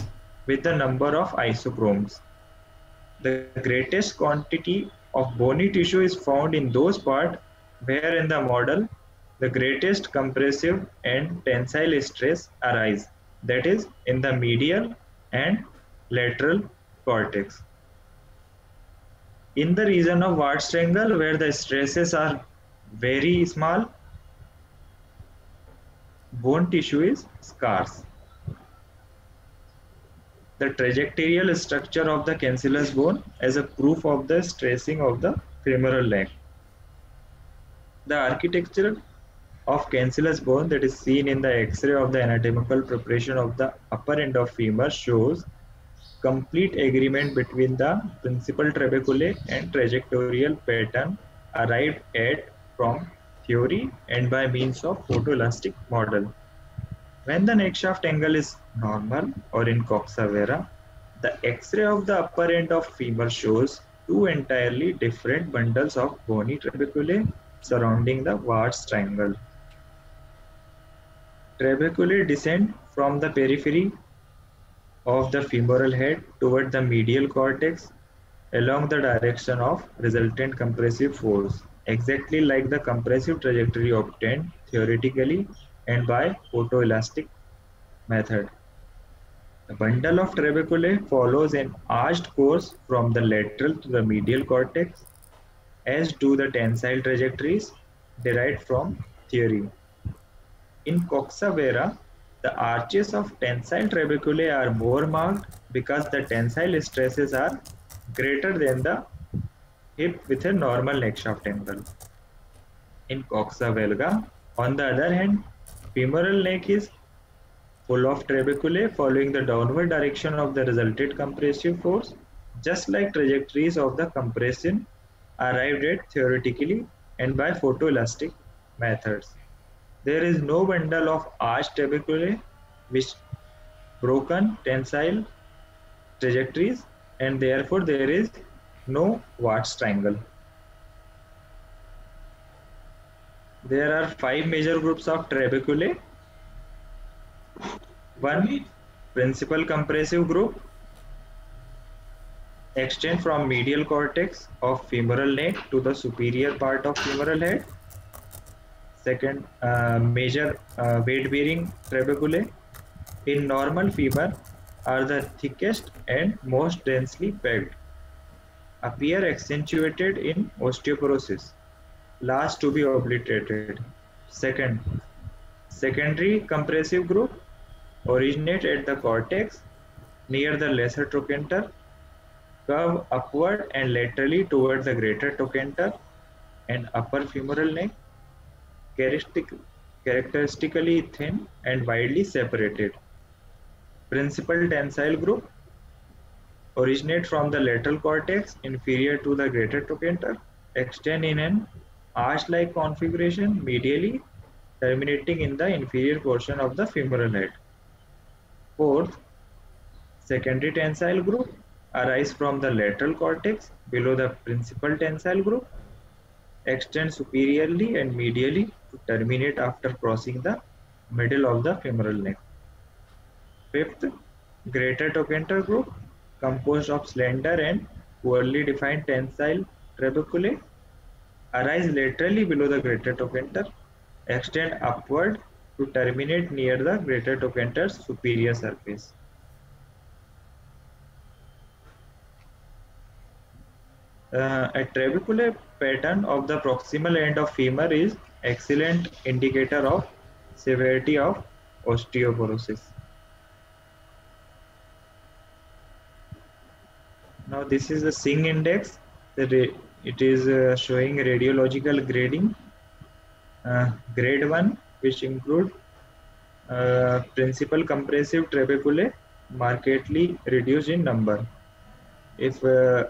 with the number of isochromes. The greatest quantity of bony tissue is found in those parts where in the model the greatest compressive and tensile stress arise, that is in the medial and lateral cortex. In the region of Ward's triangle where the stresses are very small, bone tissue is scarce. The trajectorial structure of the cancellous bone as a proof of the stressing of the femoral leg. The architecture of cancellous bone that is seen in the X-ray of the anatomical preparation of the upper end of femur shows complete agreement between the principal trabeculae and trajectorial pattern arrived at from theory and by means of photoelastic model. When the neck shaft angle is normal or in coxa vara, the X-ray of the upper end of femur shows two entirely different bundles of bony trabeculae surrounding the Ward's triangle. Trabeculae descend from the periphery of the femoral head toward the medial cortex along the direction of resultant compressive force, exactly like the compressive trajectory obtained theoretically and by photoelastic method. The bundle of trabeculae follows an arched course from the lateral to the medial cortex, as do the tensile trajectories derived from theory. In coxa vara, the arches of tensile trabeculae are more marked because the tensile stresses are greater than the hip with a normal neck shaft angle. In coxa valga, on the other hand, femoral neck is full of trabeculae following the downward direction of the resulted compressive force, just like trajectories of the compression arrived at theoretically and by photoelastic methods. There is no bundle of arched trabeculae which broken tensile trajectories and therefore there is no Ward's triangle. There are five major groups of trabeculae. One principal compressive group extend from medial cortex of femoral neck to the superior part of femoral head. Second, uh, major uh, weight bearing trabeculae in normal femur are the thickest and most densely packed. Appear accentuated in osteoporosis. Last to be obliterated. Second, secondary compressive group originate at the cortex near the lesser trochanter, curve upward and laterally toward the greater trochanter and upper femoral neck, characteristic, characteristically thin and widely separated. Principal tensile group originate from the lateral cortex inferior to the greater trochanter, extend in an arch-like configuration medially, terminating in the inferior portion of the femoral head. Fourth, secondary tensile group arise from the lateral cortex below the principal tensile group, extend superiorly and medially to terminate after crossing the middle of the femoral neck. Fifth, greater trochanter group composed of slender and poorly defined tensile trabeculae arise laterally below the greater trochanter, extend upward to terminate near the greater trochanter's superior surface. Uh, a trabecular pattern of the proximal end of femur is excellent indicator of severity of osteoporosis. Now this is the Singh index. It is uh, showing radiological grading. Uh, grade 1 which include uh, principal compressive trabeculae markedly reduced in number. If uh,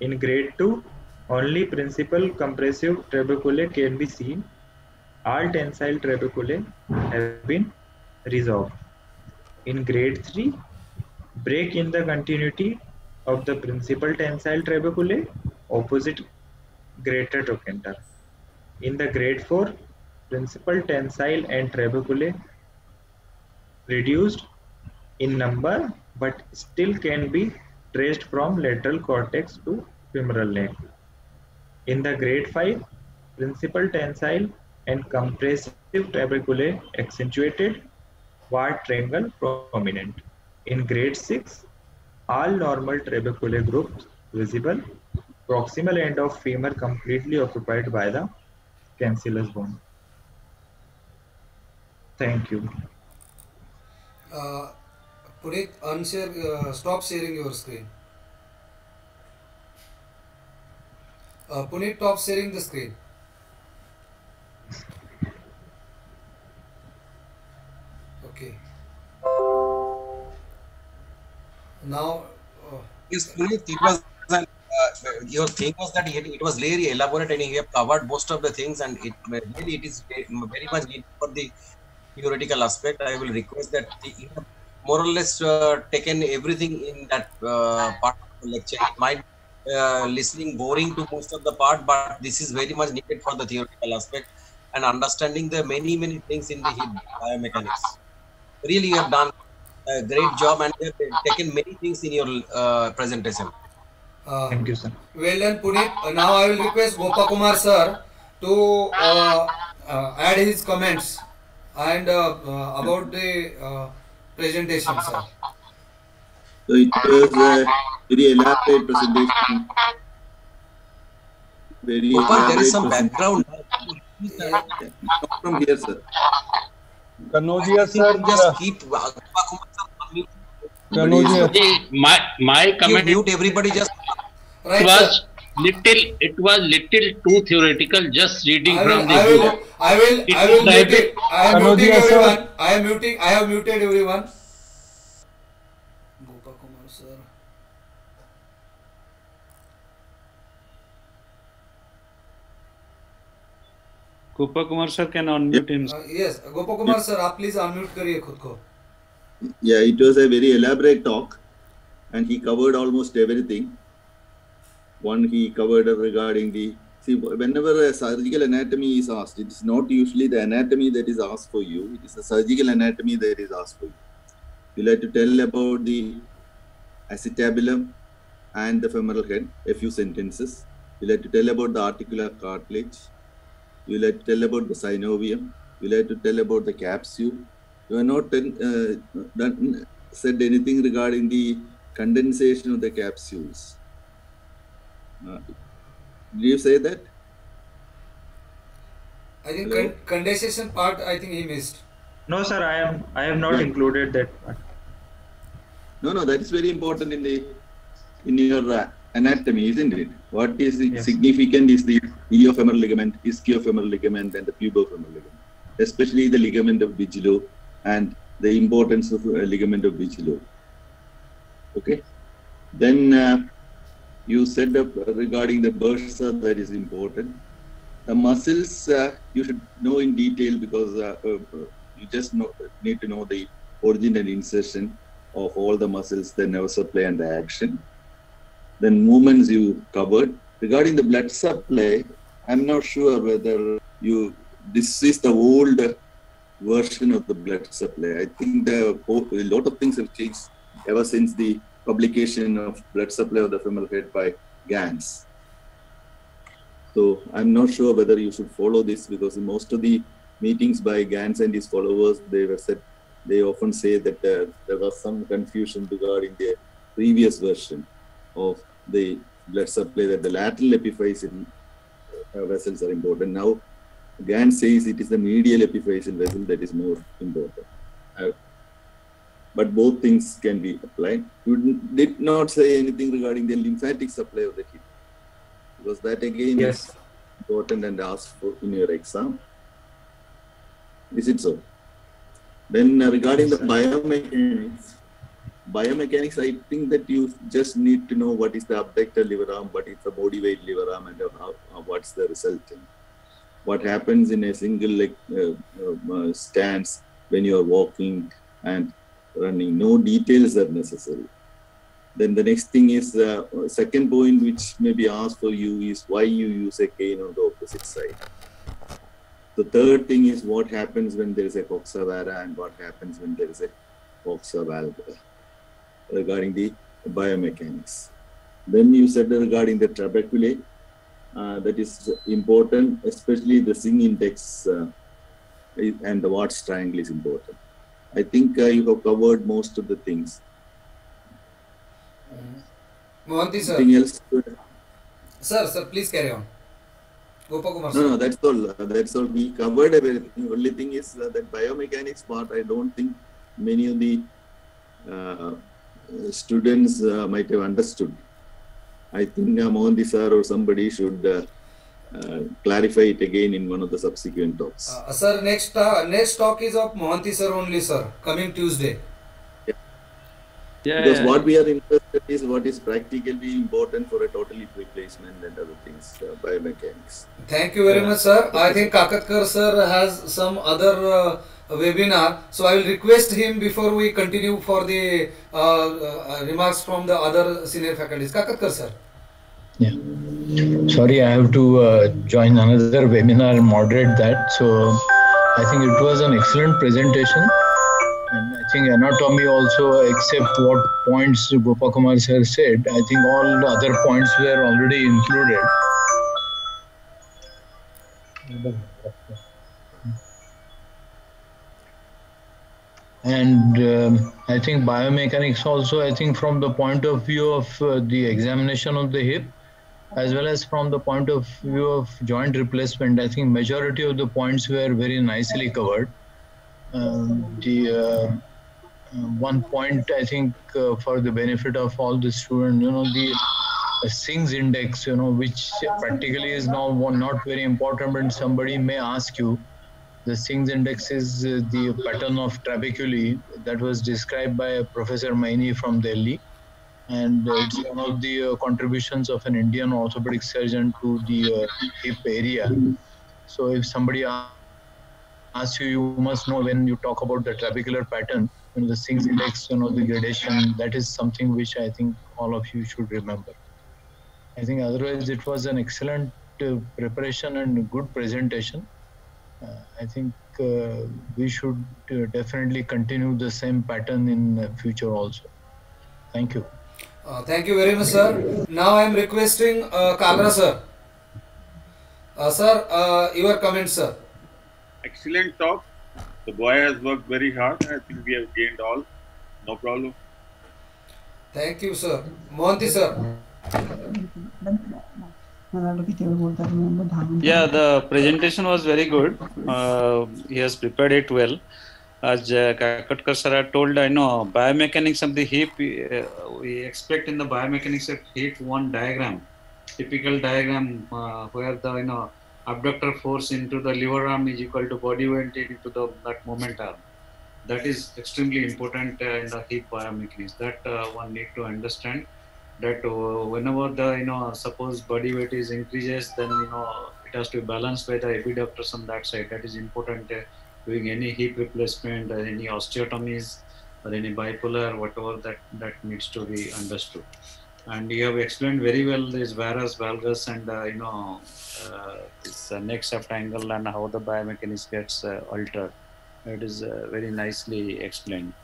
in grade 2, only principal compressive trabeculae can be seen. All tensile trabeculae have been resolved. In grade 3, break in the continuity of the principal tensile trabeculae opposite greater trochanter. In the grade 4, principal tensile and trabeculae reduced in number but still can be traced from lateral cortex to femoral neck. In the grade 5, principal tensile and compressive trabeculae accentuated, Ward triangle prominent. In grade 6, all normal trabeculae groups visible, proximal end of femur completely occupied by the cancellous bone. Thank you. Uh, Puneet, unshare, uh, stop sharing your screen. Uh, Puneet, stop sharing the screen. Now, uh, was uh, your thing was that it, it was very elaborate and he have covered most of the things and it really it is very much needed for the theoretical aspect. I will request that the, more or less uh, taken everything in that uh, part of the lecture. It might uh, listening boring to most of the part, but this is very much needed for the theoretical aspect and understanding the many many things in the biomechanics. Really, you have done a great job and you have taken many things in your uh, presentation. uh, Thank you, sir. well done, Puneet. Uh, now I will request Gopakumar sir to uh, uh, add his comments and uh, uh, about the uh, presentation, sir. So it was a very elaborate presentation. Very Gopal, there is some background. presentation. Not from here, sir. Kanojia I think sir, just keep uh, Kumar sir, unmute. My my You mute everybody just it Right, was sir. little it was little too theoretical just reading I from the I will, book. I will, It I will mute it. I am Kanojia, muting sir. everyone. I am muting. I have muted everyone. Sir. Kupa Kumar sir can unmute himself. Uh, yes, Gopakumar sir, आप please unmute करिए खुद को. Yeah, it was a very elaborate talk, and he covered almost everything. One he covered regarding the see whenever a surgical anatomy is asked, it is not usually the anatomy that is asked for you; it is the surgical anatomy that is asked for you. You like to tell about the acetabulum and the femoral head, a few sentences. You like to tell about the articular cartilage. You like to tell about the synovium. You like to tell about the capsule you have not uh, done, said anything regarding the condensation of the capsules. Uh, did you say that? I think con- condensation part. I think he missed. No, sir, I am I have not Yeah. included that part. No, no, that is very important in the in your uh, anatomy, isn't it? What is Yes. significant is the iliofemoral ligament, ischiofemoral ligament, and the pubofemoral ligament, especially the ligament of Bigelow and the importance of uh, ligament of Bigelow. Okay. Then uh, you said up regarding the bursa that is important. The muscles uh, you should know in detail because uh, uh, you just know, need to know the origin and insertion of all the muscles, the nerve supply and the action. Then movements you covered. Regarding the blood supply, I'm not sure whether you this is the old version of the blood supply. I think the a lot of things have changed ever since the publication of blood supply of the femoral head by Ganz. So I'm not sure whether you should follow this because in most of the meetings by Ganz and his followers, they were said they often say that uh, there was some confusion regarding the previous version of the blood supply that the lateral epiphyseal uh, vessels are important. Now, Ganz says it is the medial epiphyseal vessel that is more important. Uh, but both things can be applied. You did not say anything regarding the lymphatic supply of the kidney. because that again Yes. is important and asked for in your exam. Is it so? Then uh, regarding the biomechanics, biomechanics, I think that you just need to know what is the abductor lever arm, what is the body weight lever arm, and how, uh, what's the resultant. What happens in a single leg uh, uh, stance when you are walking and running. No details are necessary. Then the next thing is uh, second point, which may be asked for you, is why you use a cane on the opposite side. The third thing is what happens when there is a coxa vara and what happens when there is a coxa regarding the biomechanics. Then you said regarding the trabeculae, uh, that is important, especially the Singh index uh, and the Ward's triangle is important. I think uh, you have covered most of the things. Mohanty sir. Anything else? Sir, sir, please carry on. Gopakumar No, sir. no, that's all. Uh, That's all. We covered everything. Only thing is uh, that biomechanics part. I don't think many of the uh, students uh, might have understood. I think uh, Mohanty sir or somebody should uh, uh, clarify it again in one of the subsequent talks. Uh, sir, next uh, next talk is of Mohanty sir only, sir. Coming Tuesday. Yeah, because yeah. what we are interested is what is practically important for a total hip replacement and other things, uh, biomechanics. Thank you very much, sir. I think Kakatkar sir has some other uh, webinar, so I will request him before we continue for the uh, uh, remarks from the other senior faculties. Kakatkar sir. Yeah. Sorry, I have to uh, join another webinar and moderate that. So I think it was an excellent presentation. Think anatomy also, except what points Gopakumar sir said, I think all the other points were already included. And um, I think biomechanics also, I think from the point of view of uh, the examination of the hip, as well as from the point of view of joint replacement, I think majority of the points were very nicely covered. Um, the uh, one point I think uh, for the benefit of all the students, you know, the Singh's index, you know, which practically is now not very important, but somebody may ask you, the Singh's index is uh, the pattern of trabeculae that was described by Professor Maini from Delhi. And uh, it's one of the contributions of an Indian orthopedic surgeon to the hip area. So if somebody asks you, you must know when you talk about the trabecular pattern, you know, the Singh's index, you know, the gradation, that is something which I think all of you should remember. I think otherwise it was an excellent uh, preparation and good presentation. Uh, I think uh, we should uh, definitely continue the same pattern in future also. Thank you. Uh, thank you very much, sir. Now I am requesting uh, Kalra sir. Uh, sir, uh, your comments, sir. Excellent talk. The boy has worked very hard. I think we have gained all. No problem. Thank you, sir. Mohanty, sir. Yeah, the presentation was very good. Uh, he has prepared it well. as uh, Kakatkar sir had told, I know biomechanics of the hip, uh, we expect in the biomechanics of hip one diagram, typical diagram uh, where the you know abductor force into the lever arm is equal to body weight into the that moment arm. That is extremely important uh, in the hip biomechanics. That uh, one need to understand that uh, whenever the you know suppose body weight is increases, then you know it has to be balanced by the abductors on that side. That is important. Doing any hip replacement, or any osteotomies, or any bipolar, whatever that that needs to be understood. And you have explained very well this varus, valgus, and uh, you know uh, this uh, neck shaft angle and how the biomechanics gets uh, altered. It is uh, very nicely explained.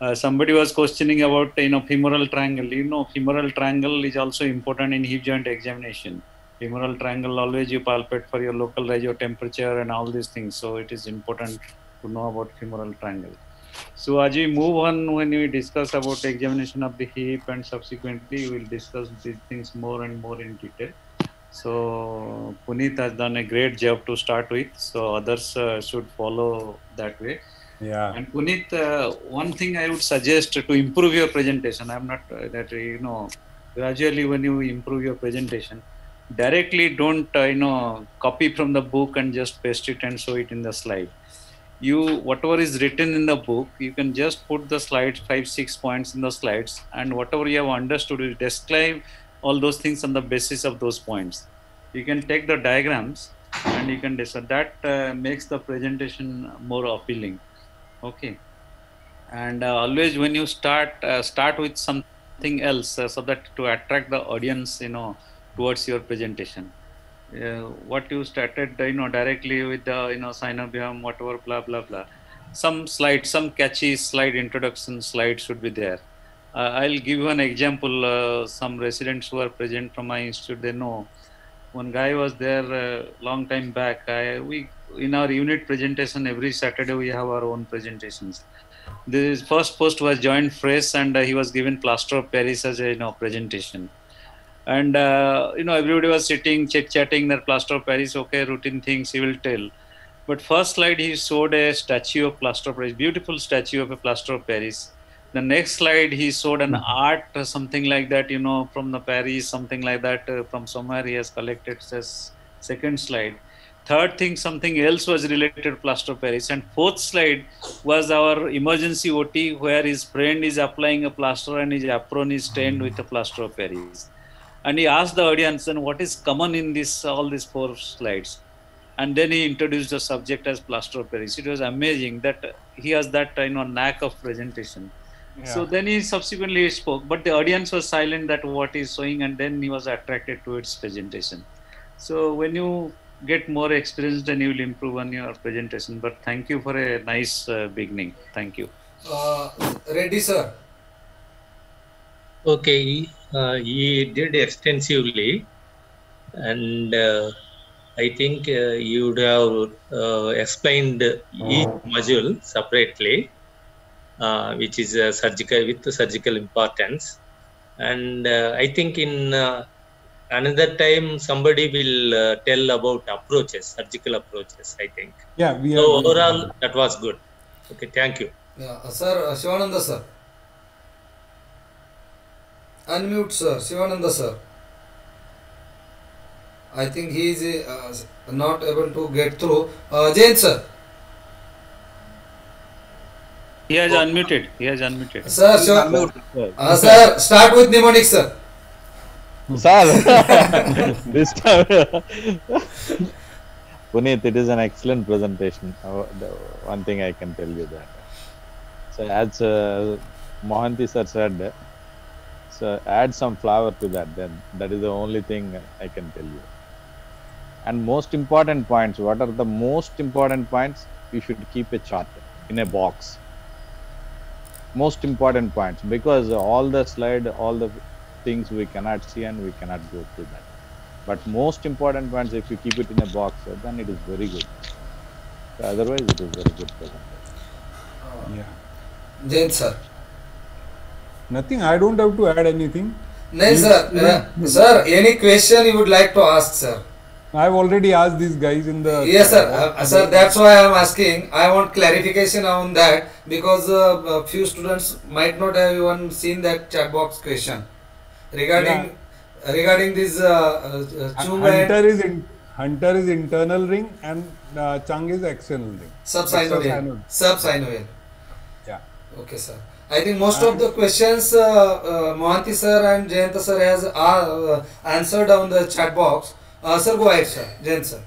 Uh, somebody was questioning about you know femoral triangle. You know femoral triangle is also important in hip joint examination femoral triangle always you palpate for your local radio temperature and all these things so it is important to know about femoral triangle so as we move on when we discuss about examination of the hip and subsequently we will discuss these things more and more in detail. So puneet has done a great job to start with so others uh, should follow that way. Yeah. And puneet uh, one thing i would suggest to improve your presentation i'm not uh, that you know gradually when you improve your presentation directly don't uh, you know copy from the book and just paste it and show it in the slide you whatever is written in the book you can just put the slides five six points in the slides and whatever you have understood you describe all those things on the basis of those points. You can take the diagrams and you can decide that uh, makes the presentation more appealing. Okay. And uh, always when you start uh, start with something else uh, so that to attract the audience you know towards your presentation. Uh, what you started, you know, directly with the, you know, synovium, whatever, blah, blah, blah. Some slide, some catchy slide introduction slide should be there. Uh, I'll give you an example. Uh, some residents who are present from my institute, they know. One guy was there a long time back. I, we in our unit presentation every Saturday we have our own presentations. This first post was joined fresh and he was given plaster of Paris as a you know presentation and uh, you know everybody was sitting chit chatting their plaster of paris. Okay routine things he will tell. But first slide he showed a statue of plaster of paris beautiful statue of a plaster of paris. The next slide he showed an art uh, something like that you know from the paris something like that uh, from somewhere he has collected says second slide. Third thing something else was related to plaster of paris. And fourth slide was our emergency ot where his friend is applying a plaster and his apron is stained with a plaster of paris and he asked the audience and what is common in this all these four slides? And then he introduced the subject as plaster of paris. It was amazing that he has that you know knack of presentation. Yeah. so then he subsequently spoke but the audience was silent that what he's showing and then he was attracted to its presentation. So when you get more experience then you will improve on your presentation. But thank you for a nice uh, beginning. Thank you. Uh, reddy sir. Okay he did extensively and uh, I think uh, you would have uh, explained each module separately, uh, which is uh, surgical with surgical importance. And I think in another time somebody will tell about approaches, surgical approaches. I think. Yeah, we. So overall, that was good. Okay, thank you. Yeah, sir, Shivananda sir. Unmute, sir. Shivananda, sir. I think he is uh, not able to get through. Uh, Jain, sir. He has oh. unmuted. He has unmuted. Sir, sure. Uh, sir, start with mnemonic, sir. Sir, <laughs> this time. <laughs> Puneet, it is an excellent presentation. Uh, one thing I can tell you that. So, as uh, Mohanty sir said, so uh, add some flower to that then. That is the only thing i can tell you. And most important points what are the most important points? You should keep a chart in a box. Most important points because all the slide all the things we cannot see and we cannot go through that. But most important points if you keep it in a box then it is very good. Otherwise it is very good presentation uh, yeah. Jain sir Nothing. I don't have to add anything. No, sir. Uh, sir, any question you would like to ask, sir? I've already asked these guys in the. Yes, sir. Uh, sir, that's why I'm asking. I want clarification on that because uh, a few students might not have even seen that chat box question regarding regarding this uh, uh, Chung Hunter is in, Hunter is internal ring and uh, Chung is external ring. Subsynovial. Subsynovial. Yeah. Okay, sir. I think most and of the questions uh, uh, Mohanty sir and Jayanta sir has uh, answered on the chat box. Uh, sir, go ahead, sir. Jayant sir.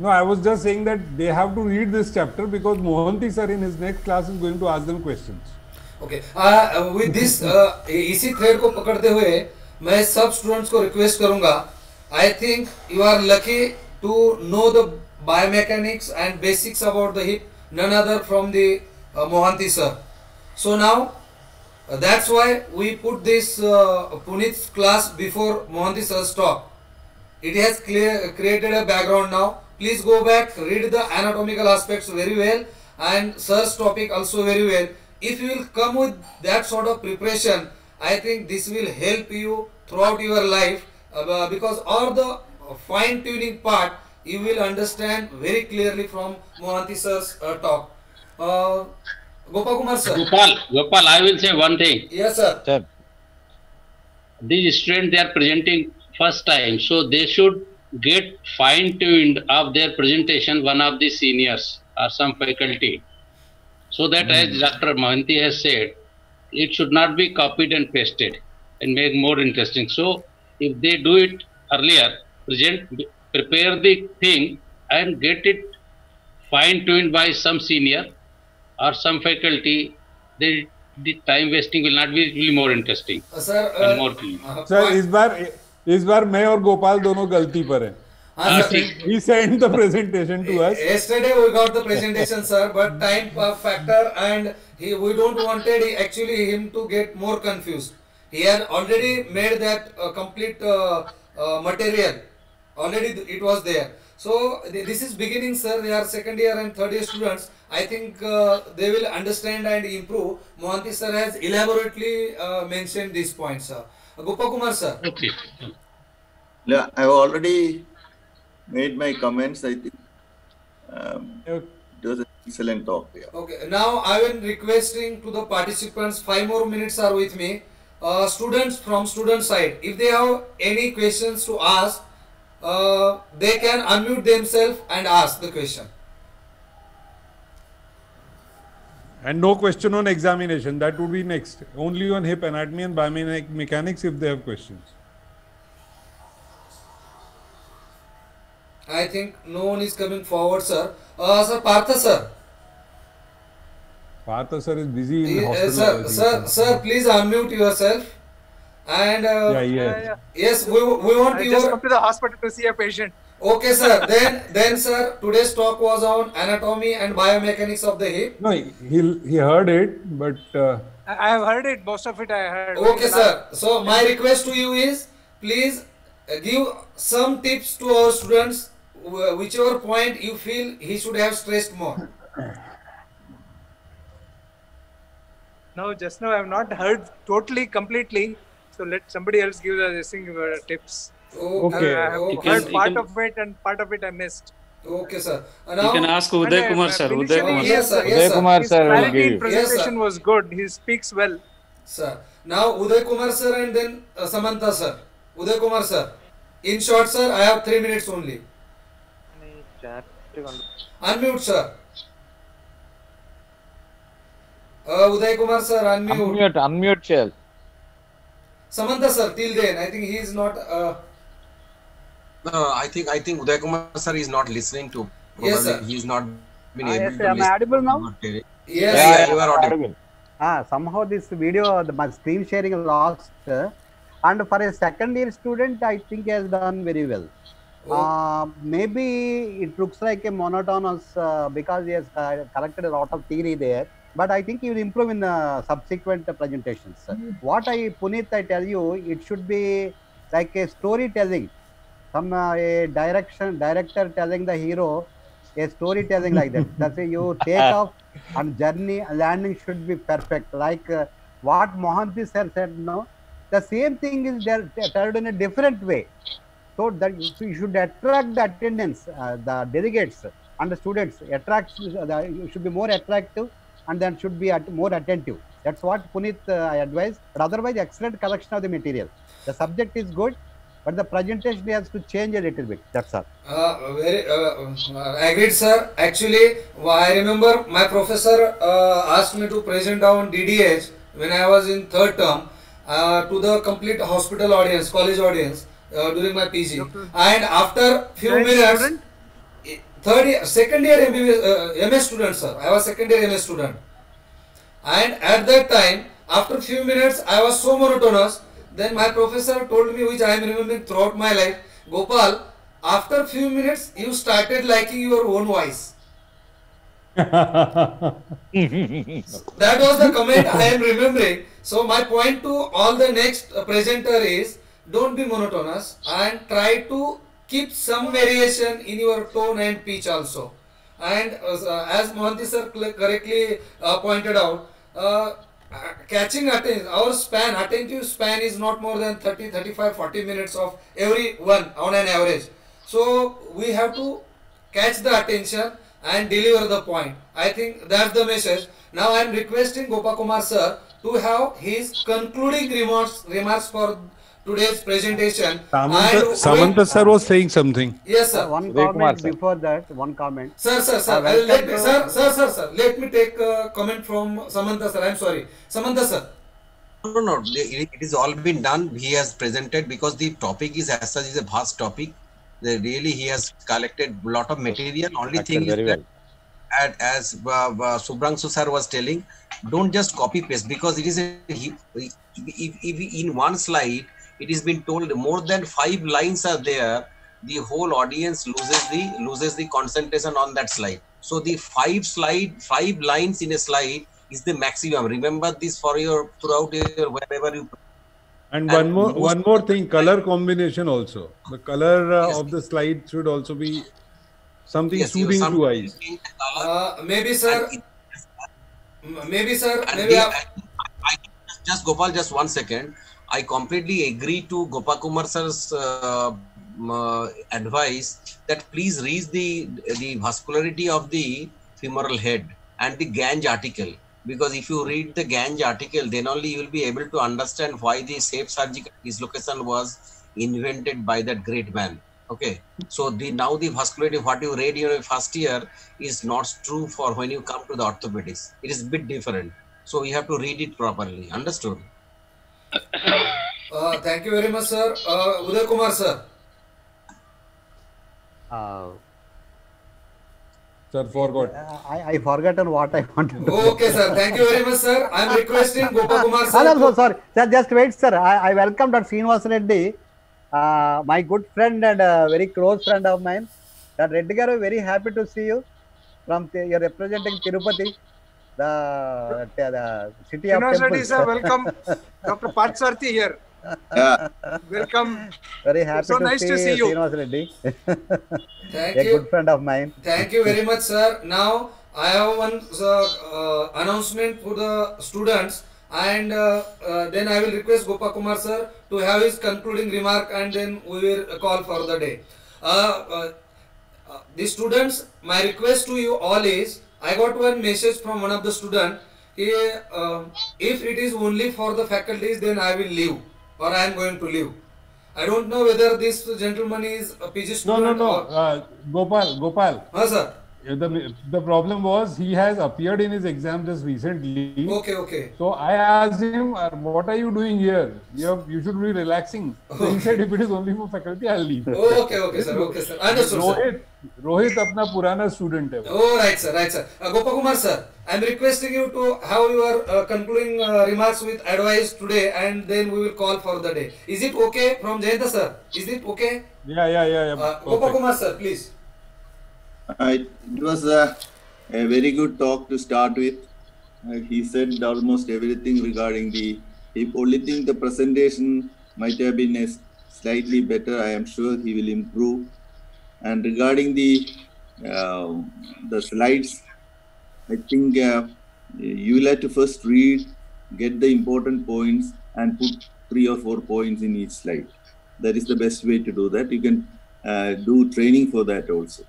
No, I was just saying that they have to read this chapter because Mohanty sir in his next class is going to ask them questions. Okay with this इसी thread को पकड़ते हुए मैं सब students को request करूँगा I think you are lucky to know the biomechanics and basics about the hip none other from the uh, Mohanty sir. So now uh, that's why we put this uh, class before Mohanty sir's talk. It has clear, created a background now. Please go back, read the anatomical aspects very well and sir's topic also very well. If you will come with that sort of preparation, I think this will help you throughout your life uh, because all the fine tuning part you will understand very clearly from Mohanty sir's uh, talk. Gopal Kumar sir. Gopal, Gopal, I will say one thing. Yes sir. sir. These students they are presenting first time, so they should get fine tuned of their presentation. One of the seniors or some faculty, so that hmm. as Dr. Mohanty has said, it should not be copied and pasted and make more interesting. So if they do it earlier, present, prepare the thing and get it fine tuned by some senior or some faculty, the, the time wasting will not be, it will be more interesting Uh, sir, and uh, more clean. Sir इस बार इस बार मैं और गोपाल दोनों गलती पर हैं हाँ, sir. He sent the presentation to us. Yesterday we got the presentation, sir, but time uh, factor and he, we don't wanted he, actually him to get more confused. He had already made that uh, complete uh, uh, material. Already th- it was there. So this is beginning, sir. They are second year and third year students. I think uh, they will understand and improve. Mohanty sir has elaborately uh, mentioned these points, sir. Gopal Kumar sir. Okay. Yeah, I've already made my comments. I think um, it was an excellent talk. Yeah. Okay, now I am requesting to the participants, five more minutes are with me. Uh, students from student side, if they have any questions to ask, uh, they can unmute themselves and ask the question. And no question on examination. That would be next. Only on hip anatomy and biomechanics if they have questions. I think no one is coming forward, sir. Uh, sir, Partha sir. Partha sir is busy in Uh, hospital. Sir, sir, sir, please unmute yourself. And uh, Yeah, yeah. yes, we, we want I your just come to the hospital to see a patient. Okay, sir. <laughs> Then, then, sir, today's talk was on anatomy and biomechanics of the hip. No, he, he, he heard it, but uh, I I have heard it. Most of it I heard. Okay, sir. So my request to you is, please uh, give some tips to our students, whichever point you feel he should have stressed more. No, just now I have not heard totally completely. So let somebody else give the thing, uh, tips. Okay. I have heard can- part can- of it and part of it I missed. Okay, sir. Uh, You can ask Uday uh, Kumar sir. Uday Kumar Yes, sir. sir. Yes, sir. Kumar His sir will clarity give in presentation Yes, was good. He speaks well. Sir. Now Uday Kumar sir and then uh, Samantha sir. Uday Kumar sir. In short, sir, I have three minutes only. Unmute, sir. Uh, Uday Kumar sir, unmute. Unmute, unmute, shell. Samanta sir, till then, I think he is not. Uh, No, I think I think Uday Kumar sir is not listening to. Yes, sir. He is not been Ah, able yes, to am I listen audible now? to it. Yes, yeah, sir. you are audible. Ah, somehow this video, the my screen sharing lost, uh, and for a second year student, I think he has done very well. Uh, maybe it looks like a monotonous uh, because he has uh, collected a lot of theory there, but I think he will improve in the subsequent presentations. What I, Puneet, I tell you, it should be like a storytelling, some uh, a direction director telling the hero a storytelling like that. <laughs> That's why you take off and journey landing should be perfect. Like uh, what Mohanty sir said, no, the same thing is there told in a different way. So that you should attract the attendance, uh, the delegates and the students. Attract the, should be more attractive and then should be at, more attentive. That's what Puneet uh, I advise. But otherwise, excellent collection of the material. The subject is good, but the presentation has to change a little bit. That's all. Uh, very uh, uh, agreed, sir. Actually, I remember my professor uh, asked me to present on DDH when I was in third term uh, to the complete hospital audience, college audience uh, during my PG. And after few Third minutes, student? third year, second year MBBS, uh, MS student, sir. I was second year MS student. And at that time, after few minutes, I was so monotonous. Then my professor told me, which I am remembering throughout my life, Gopal, after few minutes, you started liking your own voice. <laughs> That was the comment I am remembering. So my point to all the next presenter is, don't be monotonous and try to keep some variation in your tone and pitch also. And uh, as Mohanty sir correctly uh, pointed out, uh, catching attention, our span, attentive span is not more than 30, 35, 40 minutes of every one on an average. So we have to catch the attention and deliver the point. I think that's the message. Now I am requesting Gopakumar sir to have his concluding remarks, remarks for today's presentation. Samanta, And sir was saying something. Yes, sir. One Kumar, comment sir. before that. One comment. Sir, sir, sir, Uh, uh, let me, to- sir, sir, sir, sir, let me take a comment from Samanta sir. I'm sorry. Samanta sir. No, no, it, it is all been done. He has presented because the topic is as such is a vast topic. The, really, he has collected a lot of material. Only Acted thing is very that, well. at, as uh, uh, Subrangshu sir was telling, don't just copy paste because it is a he, if, if in one slide it is been told more than five lines are there, the whole audience loses the loses the concentration on that slide. So the five slide five lines in a slide is the maximum. Remember this for your throughout your wherever you And And one more, one more thing, color combination also. The color uh, Yes. of the slide should also be something Yes, soothing some- to eyes. Uh, maybe sir. m- Maybe sir. Maybe. the- I- I, just Gopal, just one second. I completely agree to Gopakumar sir's uh, uh, advice that please read the the vascularity of the femoral head and the Ganz article because if you read the Ganz article, then only you will be able to understand why the safe surgical dislocation was invented by that great man. Okay, so the now the vascularity what you read in your first year is not true for when you come to the orthopedics. It is a bit different. So you have to read it properly. Understood? Uh, thank you very much, sir. Uh, Uday Kumar sir. Uh, Sir, forgot. I, I forgotten what I wanted to Okay, sir. Thank you very much, sir. I'm requesting Gopakumar Ah, sir. no, no, sorry. Sir, just wait, sir. I, I welcome Dr. Srinivas Reddy, uh, my good friend and uh, very close friend of mine. Dr. Reddy garu, very happy to see you. From the, you're representing Tirupati, the, the city of Srinivas temples. sir, welcome. Dr. Parthsarthi here. Yeah. Welcome. very happy So to nice see, to see you. Srinivas Reddy. Thank a you. good friend of mine. Thank you very much, sir. Now I have one uh, uh, announcement for the students, and uh, uh, then I will request Gopakumar sir to have his concluding remark, and then we will call for the day. Uh, uh, uh, the students, my request to you all is, I got one message from one of the student. He, uh, if it is only for the faculties, then I will leave, or I am going to leave. I don't know whether this gentleman is a PG No, student no, no. or. Uh, Gopal, Gopal. Huh, sir. Uh, The, the problem was he has appeared in his exam just recently. Okay, okay. So I asked him, uh, "What are you doing here? You have, you should be relaxing." So he said, "If it is only for faculty, I'll leave." Oh, okay, okay, sir. Okay, sir. Understood, sir. Rohit, Rohit अपना पुराना student है. Oh, right, sir. Right, sir. Uh, Gopakumar, sir. I'm requesting you to have your uh, concluding uh, remarks with advice today, and then we will call for the day. Is it okay from Jayanta, sir? Is it okay? Yeah, yeah, yeah, yeah. Uh, perfect. Gopakumar, sir, please. It was a, a very good talk to start with. Uh, he said almost everything regarding the. The only thing the presentation might have been a slightly better. I am sure he will improve. And regarding the uh, the slides, I think uh, you will have to first read, get the important points, and put three or four points in each slide. that is the best way to do that. You can uh, do training for that also.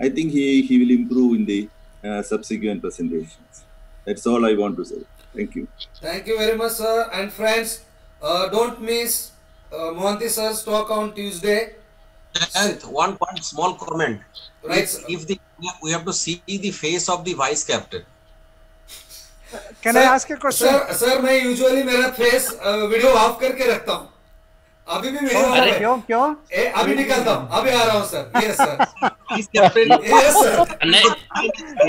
I think he, he will improve in the uh, subsequent presentations. That's all I want to say. Thank you. Thank you very much, sir. And friends, uh, don't miss uh, Mohanty sir's talk on Tuesday. And one point, small comment. Right, If, sir. if the we have to see the face of the vice captain. Can I ask a question? Sir sir मैं usually मेरा face video of करके रखता हूँ अभी भी of है क्यों क्यों? ए, अभी निकलता हूँ। अभी आ रहा हूँ sir yes sir yes sir नहीं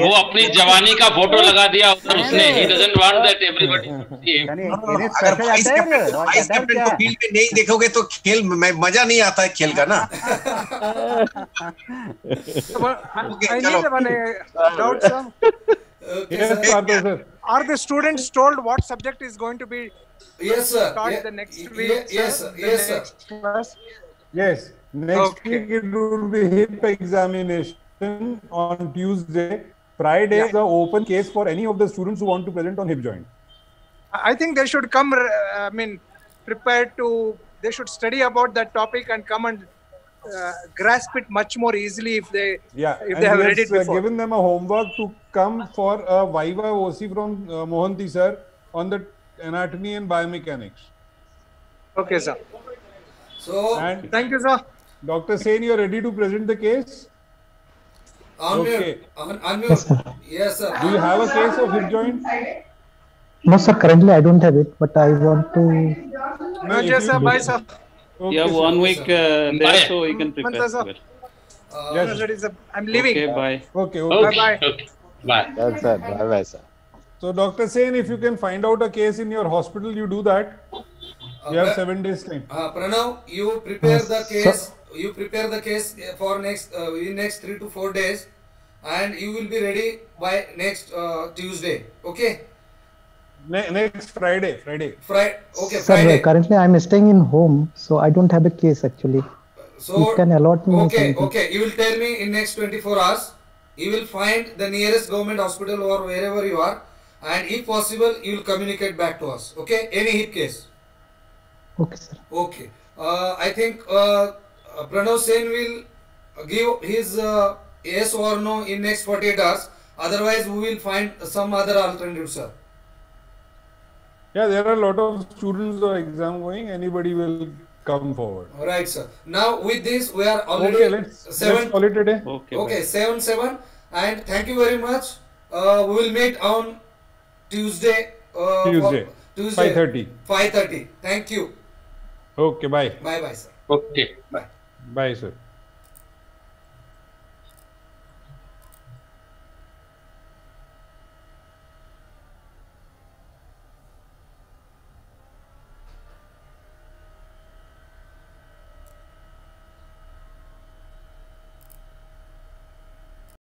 वो अपनी जवानी का फ़ोटो लगा दिया उधर उसने he doesn't want that everybody अगर वाइस कैप्टन वाइस कैप्टन को फ़ील्ड में नहीं देखोगे तो खेल में मज़ा नहीं आता है खेल का ना। <laughs> One uh, doubt, sir. Yes, sir. Are the students told what subject is going to be Yes, sir. taught Ye- the next week? yes, sir? sir. The Yes, sir. next class? Yes. Next Okay. week it will be HIP examination on Tuesday. Friday is the open case for any of the students who want to present on hip joint. I think they should come, uh, I mean, prepared to, they should study about that topic and come and uh, grasp it much more easily if they, Yeah, if and they have he read has it uh, before. given them a homework to come for a Viva voce from uh, Mohanty sir on the anatomy and biomechanics. Okay, sir. So, And thank you, sir. Dr. Sen, you are ready to present the case? Unmute. Okay. Un- unmute. Yes, sir. Yes, sir. Do you have a case of hip joint? No, sir, currently I don't have it, but I want to. No, Okay, if sir. you- Bye, sir. Okay, Yeah, sir. one week uh, there, Bye. so you can prepare. Mansa, sir. for it. Uh, Yes. That is a, I'm leaving. Okay, bye. Okay, okay. Bye-bye. Okay. Bye. That's it. Bye bye, sir. So, Dr. Sen, if you can find out a case in your hospital, you do that. You have seven days time. Uh, Pranav, you prepare the Yes, case. You prepare the case for next uh, in next three to four days, and you will be ready by next uh, Tuesday. Okay. Ne- next Friday, Friday. Friday. Okay. Sir, Friday. currently I'm staying in home, so I don't have a case actually. So you can allot me okay, something. okay. You will tell me in next 24 hours. You will find the nearest government hospital or wherever you are, and if possible, you will communicate back to us. Okay. Any hip case. Okay, sir. Okay. Uh, I think uh, uh, Pranav Sen will give his uh, yes or no in next 48 hours. Otherwise, we will find some other alternative, sir. Yeah, there are a lot of students who are exam going. Anybody will come forward. All right, sir. Now with this, we are already Okay, let's, seven. let's call it a day. Okay. okay, bye. seven seven. And thank you very much. Uh, we will meet on Tuesday. Uh, Tuesday, Tuesday. 5:30. 5:30. Thank you. Okay, bye. Bye bye, sir. Okay. Bye. Bye, sir.